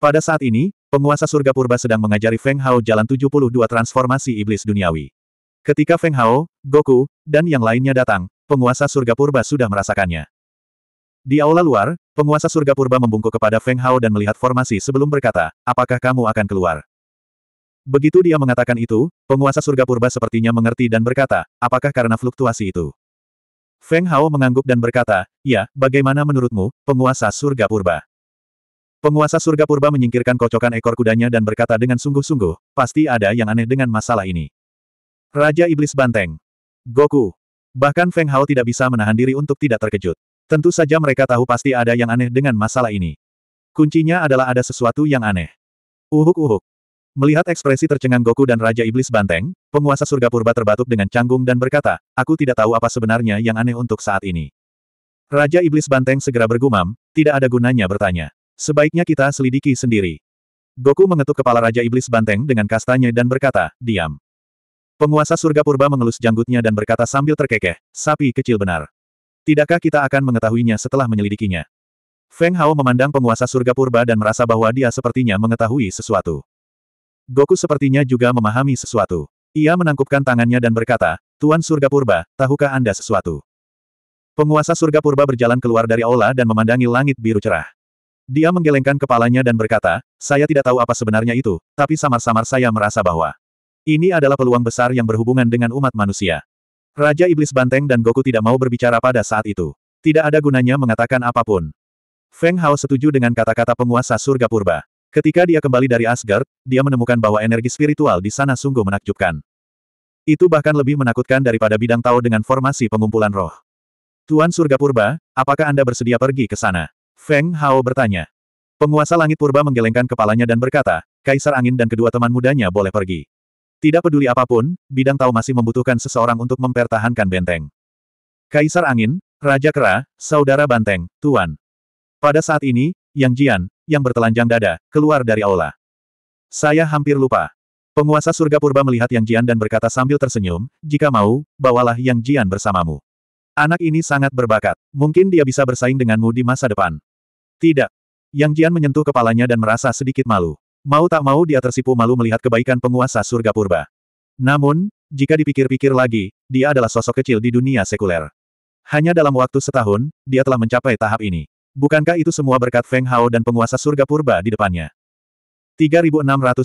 [SPEAKER 1] Pada saat ini, penguasa surga purba sedang mengajari Feng Hao jalan 72 transformasi iblis duniawi. Ketika Feng Hao, Goku, dan yang lainnya datang, penguasa surga purba sudah merasakannya. Di aula luar, penguasa surga purba membungkuk kepada Feng Hao dan melihat formasi sebelum berkata, apakah kamu akan keluar? Begitu dia mengatakan itu, penguasa surga purba sepertinya mengerti dan berkata, apakah karena fluktuasi itu? Feng Hao mengangguk dan berkata, ya, bagaimana menurutmu, penguasa surga purba? Penguasa surga purba menyingkirkan kocokan ekor kudanya dan berkata dengan sungguh-sungguh, pasti ada yang aneh dengan masalah ini. Raja Iblis Banteng. Goku. Bahkan Feng Hao tidak bisa menahan diri untuk tidak terkejut. Tentu saja mereka tahu pasti ada yang aneh dengan masalah ini. Kuncinya adalah ada sesuatu yang aneh. Uhuk-uhuk. Melihat ekspresi tercengang Goku dan Raja Iblis Banteng, penguasa surga purba terbatuk dengan canggung dan berkata, aku tidak tahu apa sebenarnya yang aneh untuk saat ini. Raja Iblis Banteng segera bergumam, tidak ada gunanya bertanya. Sebaiknya kita selidiki sendiri. Goku mengetuk kepala Raja Iblis Banteng dengan kastanya dan berkata, diam. Penguasa surga purba mengelus janggutnya dan berkata sambil terkekeh, sapi kecil benar. Tidakkah kita akan mengetahuinya setelah menyelidikinya? Feng Hao memandang penguasa surga purba dan merasa bahwa dia sepertinya mengetahui sesuatu. Goku sepertinya juga memahami sesuatu. Ia menangkupkan tangannya dan berkata, Tuan Surga Purba, tahukah Anda sesuatu? Penguasa surga purba berjalan keluar dari aula dan memandangi langit biru cerah. Dia menggelengkan kepalanya dan berkata, saya tidak tahu apa sebenarnya itu, tapi samar-samar saya merasa bahwa ini adalah peluang besar yang berhubungan dengan umat manusia. Raja Iblis Banteng dan Goku tidak mau berbicara pada saat itu. Tidak ada gunanya mengatakan apa pun. Feng Hao setuju dengan kata-kata penguasa surga purba. Ketika dia kembali dari Asgard, dia menemukan bahwa energi spiritual di sana sungguh menakjubkan. Itu bahkan lebih menakutkan daripada bidang Tao dengan formasi pengumpulan roh. Tuan Surga Purba, apakah Anda bersedia pergi ke sana? Feng Hao bertanya. Penguasa langit purba menggelengkan kepalanya dan berkata, Kaisar Angin dan kedua teman mudanya boleh pergi. Tidak peduli apa pun, bidang Tao masih membutuhkan seseorang untuk mempertahankan benteng. Kaisar Angin, Raja Kera, Saudara Banteng, Tuan. Pada saat ini, Yang Jian, yang bertelanjang dada, keluar dari aula. Saya hampir lupa. Penguasa surga purba melihat Yang Jian dan berkata sambil tersenyum, jika mau, bawalah Yang Jian bersamamu. Anak ini sangat berbakat. Mungkin dia bisa bersaing denganmu di masa depan. Tidak. Yang Jian menyentuh kepalanya dan merasa sedikit malu. Mau tak mau dia tersipu malu melihat kebaikan penguasa surga purba. Namun, jika dipikir-pikir lagi, dia adalah sosok kecil di dunia sekuler. Hanya dalam waktu setahun, dia telah mencapai tahap ini. Bukankah itu semua berkat Feng Hao dan penguasa surga purba di depannya? 3620.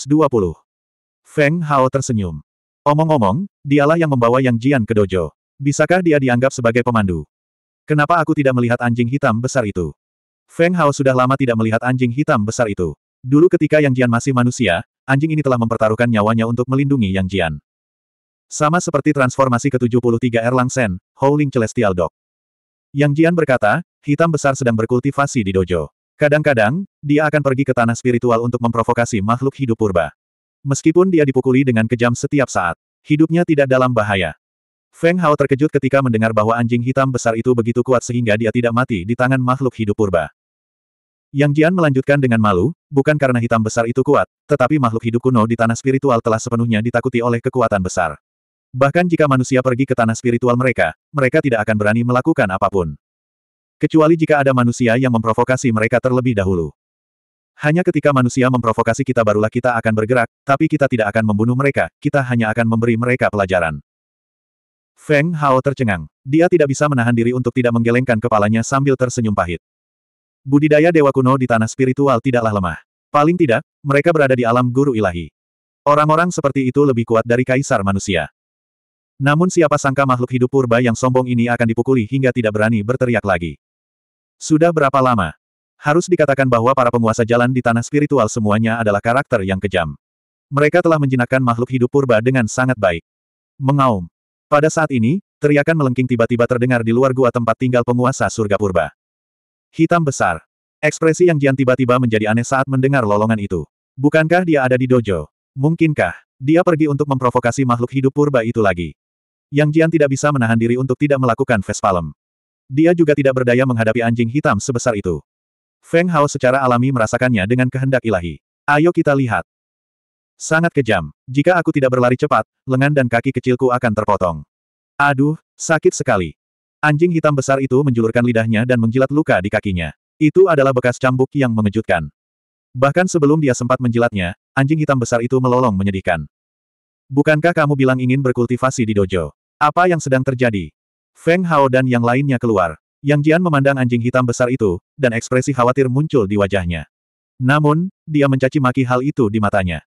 [SPEAKER 1] Feng Hao tersenyum. Omong-omong, dialah yang membawa Yang Jian ke dojo. Bisakah dia dianggap sebagai pemandu? Kenapa aku tidak melihat anjing hitam besar itu? Feng Hao sudah lama tidak melihat anjing hitam besar itu. Dulu ketika Yang Jian masih manusia, anjing ini telah mempertaruhkan nyawanya untuk melindungi Yang Jian. Sama seperti transformasi ke-73 Erlang Sen, Howling Celestial Dog. Yang Jian berkata, hitam besar sedang berkultivasi di dojo. Kadang-kadang, dia akan pergi ke tanah spiritual untuk memprovokasi makhluk hidup purba. Meskipun dia dipukuli dengan kejam setiap saat, hidupnya tidak dalam bahaya. Feng Hao terkejut ketika mendengar bahwa anjing hitam besar itu begitu kuat sehingga dia tidak mati di tangan makhluk hidup purba. Yang Jian melanjutkan dengan malu, bukan karena hitam besar itu kuat, tetapi makhluk hidup kuno di tanah spiritual telah sepenuhnya ditakuti oleh kekuatan besar. Bahkan jika manusia pergi ke tanah spiritual mereka, mereka tidak akan berani melakukan apa pun. Kecuali jika ada manusia yang memprovokasi mereka terlebih dahulu. Hanya ketika manusia memprovokasi kita barulah kita akan bergerak, tapi kita tidak akan membunuh mereka, kita hanya akan memberi mereka pelajaran. Feng Hao tercengang. Dia tidak bisa menahan diri untuk tidak menggelengkan kepalanya sambil tersenyum pahit. Budidaya dewa kuno di tanah spiritual tidaklah lemah. Paling tidak, mereka berada di alam guru ilahi. Orang-orang seperti itu lebih kuat dari kaisar manusia. Namun siapa sangka makhluk hidup purba yang sombong ini akan dipukuli hingga tidak berani berteriak lagi. Sudah berapa lama? Harus dikatakan bahwa para penguasa jalan di tanah spiritual semuanya adalah karakter yang kejam. Mereka telah menjinakkan makhluk hidup purba dengan sangat baik. Mengaum. Pada saat ini, teriakan melengking tiba-tiba terdengar di luar gua tempat tinggal penguasa surga purba. Hitam besar. Ekspresi yang Jian tiba-tiba menjadi aneh saat mendengar lolongan itu. Bukankah dia ada di dojo? Mungkinkah dia pergi untuk memprovokasi makhluk hidup purba itu lagi? Yang Jian tidak bisa menahan diri untuk tidak melakukan Vespalem. Dia juga tidak berdaya menghadapi anjing hitam sebesar itu. Feng Hao secara alami merasakannya dengan kehendak ilahi. Ayo kita lihat. Sangat kejam. Jika aku tidak berlari cepat, lengan dan kaki kecilku akan terpotong. Aduh, sakit sekali. Anjing hitam besar itu menjulurkan lidahnya dan menjilat luka di kakinya. Itu adalah bekas cambuk yang mengejutkan. Bahkan sebelum dia sempat menjilatnya, anjing hitam besar itu melolong menyedihkan. Bukankah kamu bilang ingin berkultivasi di dojo? Apa yang sedang terjadi? Feng Hao dan yang lainnya keluar. Yang Jian memandang anjing hitam besar itu, dan ekspresi khawatir muncul di wajahnya. Namun, dia mencaci maki hal itu di matanya.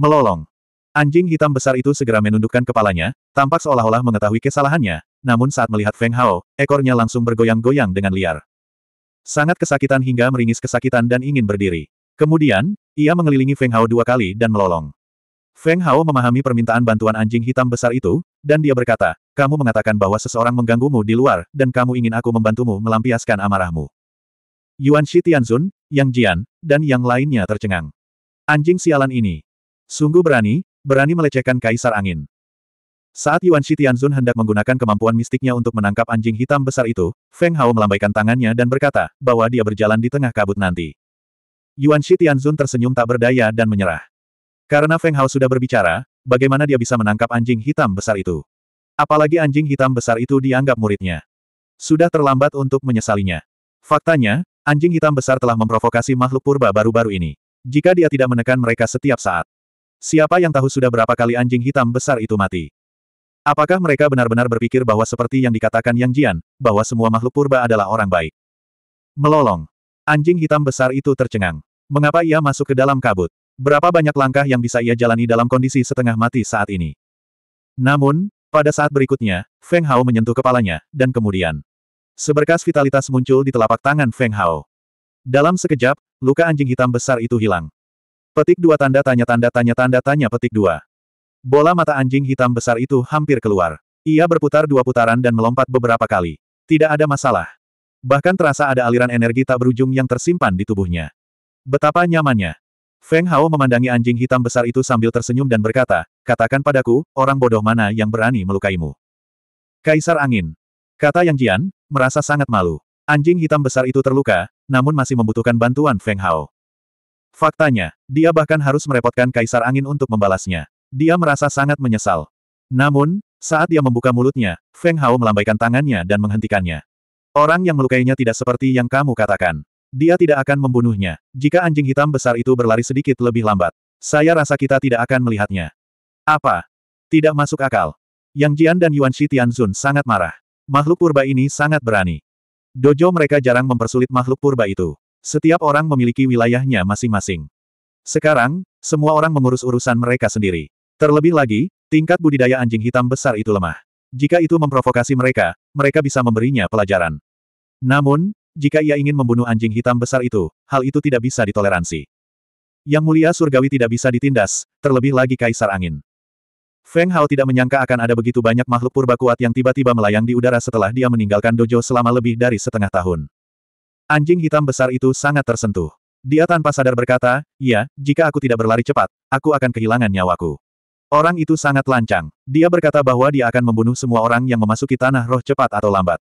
[SPEAKER 1] Melolong. Anjing hitam besar itu segera menundukkan kepalanya, tampak seolah-olah mengetahui kesalahannya, namun saat melihat Feng Hao, ekornya langsung bergoyang-goyang dengan liar. Sangat kesakitan hingga meringis kesakitan dan ingin berdiri. Kemudian, ia mengelilingi Feng Hao dua kali dan melolong. Feng Hao memahami permintaan bantuan anjing hitam besar itu, dan dia berkata, kamu mengatakan bahwa seseorang mengganggumu di luar, dan kamu ingin aku membantumu melampiaskan amarahmu. Yuan Shi Tianzun, Yang Jian, dan yang lainnya tercengang. Anjing sialan ini. Sungguh berani, berani melecehkan Kaisar Angin. Saat Yuan Shi Tianzun hendak menggunakan kemampuan mistiknya untuk menangkap anjing hitam besar itu, Feng Hao melambaikan tangannya dan berkata, bahwa dia berjalan di tengah kabut nanti. Yuan Shi Tianzun tersenyum tak berdaya dan menyerah. Karena Feng Hao sudah berbicara, bagaimana dia bisa menangkap anjing hitam besar itu? Apalagi anjing hitam besar itu dianggap muridnya. Sudah terlambat untuk menyesalinya. Faktanya, anjing hitam besar telah memprovokasi makhluk purba baru-baru ini. Jika dia tidak menekan mereka setiap saat. Siapa yang tahu sudah berapa kali anjing hitam besar itu mati? Apakah mereka benar-benar berpikir bahwa seperti yang dikatakan Yang Jian, bahwa semua makhluk purba adalah orang baik? Melolong. Anjing hitam besar itu tercengang. Mengapa ia masuk ke dalam kabut? Berapa banyak langkah yang bisa ia jalani dalam kondisi setengah mati saat ini? Namun, pada saat berikutnya, Feng Hao menyentuh kepalanya, dan kemudian seberkas vitalitas muncul di telapak tangan Feng Hao. Dalam sekejap, luka anjing hitam besar itu hilang. Petik dua tanda tanya tanda tanya tanda tanya petik dua. Bola mata anjing hitam besar itu hampir keluar. Ia berputar dua putaran dan melompat beberapa kali. Tidak ada masalah. Bahkan terasa ada aliran energi tak berujung yang tersimpan di tubuhnya. Betapa nyamannya. Feng Hao memandangi anjing hitam besar itu sambil tersenyum dan berkata, katakan padaku, orang bodoh mana yang berani melukaimu. Kaisar Angin. Kata Yang Jian, merasa sangat malu. Anjing hitam besar itu terluka, namun masih membutuhkan bantuan Feng Hao. Faktanya, dia bahkan harus merepotkan Kaisar Angin untuk membalasnya. Dia merasa sangat menyesal. Namun, saat dia membuka mulutnya, Feng Hao melambaikan tangannya dan menghentikannya. Orang yang melukainya tidak seperti yang kamu katakan. Dia tidak akan membunuhnya. Jika anjing hitam besar itu berlari sedikit lebih lambat. Saya rasa kita tidak akan melihatnya. Apa? Tidak masuk akal. Yang Jian dan Yuan Shi Tianzun sangat marah. Makhluk purba ini sangat berani. Dojo mereka jarang mempersulit makhluk purba itu. Setiap orang memiliki wilayahnya masing-masing. Sekarang, semua orang mengurus urusan mereka sendiri. Terlebih lagi, tingkat budidaya anjing hitam besar itu lemah. Jika itu memprovokasi mereka, mereka bisa memberinya pelajaran. Namun, jika ia ingin membunuh anjing hitam besar itu, hal itu tidak bisa ditoleransi. Yang mulia surgawi tidak bisa ditindas, terlebih lagi kaisar angin. Feng Hao tidak menyangka akan ada begitu banyak makhluk purba kuat yang tiba-tiba melayang di udara setelah dia meninggalkan dojo selama lebih dari setengah tahun. Anjing hitam besar itu sangat tersentuh. Dia tanpa sadar berkata, ya, jika aku tidak berlari cepat, aku akan kehilangan nyawaku. Orang itu sangat lancang. Dia berkata bahwa dia akan membunuh semua orang yang memasuki tanah roh cepat atau lambat.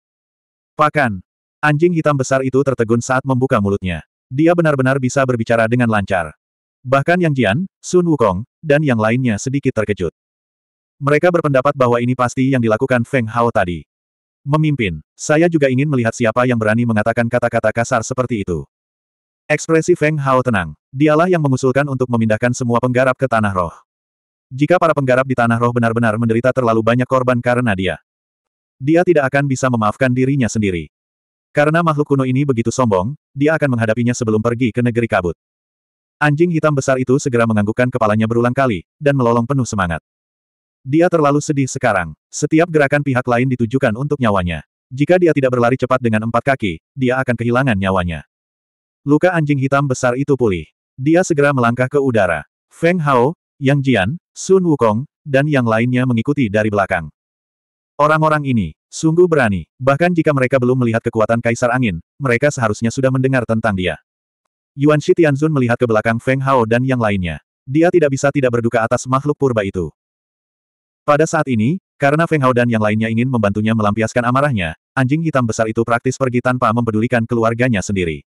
[SPEAKER 1] Pakan, Anjing hitam besar itu tertegun saat membuka mulutnya. Dia benar-benar bisa berbicara dengan lancar. Bahkan Yang Jian, Sun Wukong, dan yang lainnya sedikit terkejut. Mereka berpendapat bahwa ini pasti yang dilakukan Feng Hao tadi. Memimpin, saya juga ingin melihat siapa yang berani mengatakan kata-kata kasar seperti itu. Ekspresi Feng Hao tenang. Dialah yang mengusulkan untuk memindahkan semua penggarap ke tanah roh. Jika para penggarap di tanah roh benar-benar menderita terlalu banyak korban karena dia, dia tidak akan bisa memaafkan dirinya sendiri. Karena makhluk kuno ini begitu sombong, dia akan menghadapinya sebelum pergi ke negeri kabut. Anjing hitam besar itu segera menganggukkan kepalanya berulang kali, dan melolong penuh semangat. Dia terlalu sedih sekarang. Setiap gerakan pihak lain ditujukan untuk nyawanya. Jika dia tidak berlari cepat dengan empat kaki, dia akan kehilangan nyawanya. Luka anjing hitam besar itu pulih. Dia segera melangkah ke udara. Feng Hao, Yang Jian, Sun Wukong, dan yang lainnya mengikuti dari belakang. Orang-orang ini, sungguh berani, bahkan jika mereka belum melihat kekuatan Kaisar Angin, mereka seharusnya sudah mendengar tentang dia. Yuan Shi Tianzun melihat ke belakang Feng Hao dan yang lainnya. Dia tidak bisa tidak berduka atas makhluk purba itu. Pada saat ini, karena Feng Hao dan yang lainnya ingin membantunya melampiaskan amarahnya, anjing hitam besar itu praktis pergi tanpa mempedulikan keluarganya sendiri.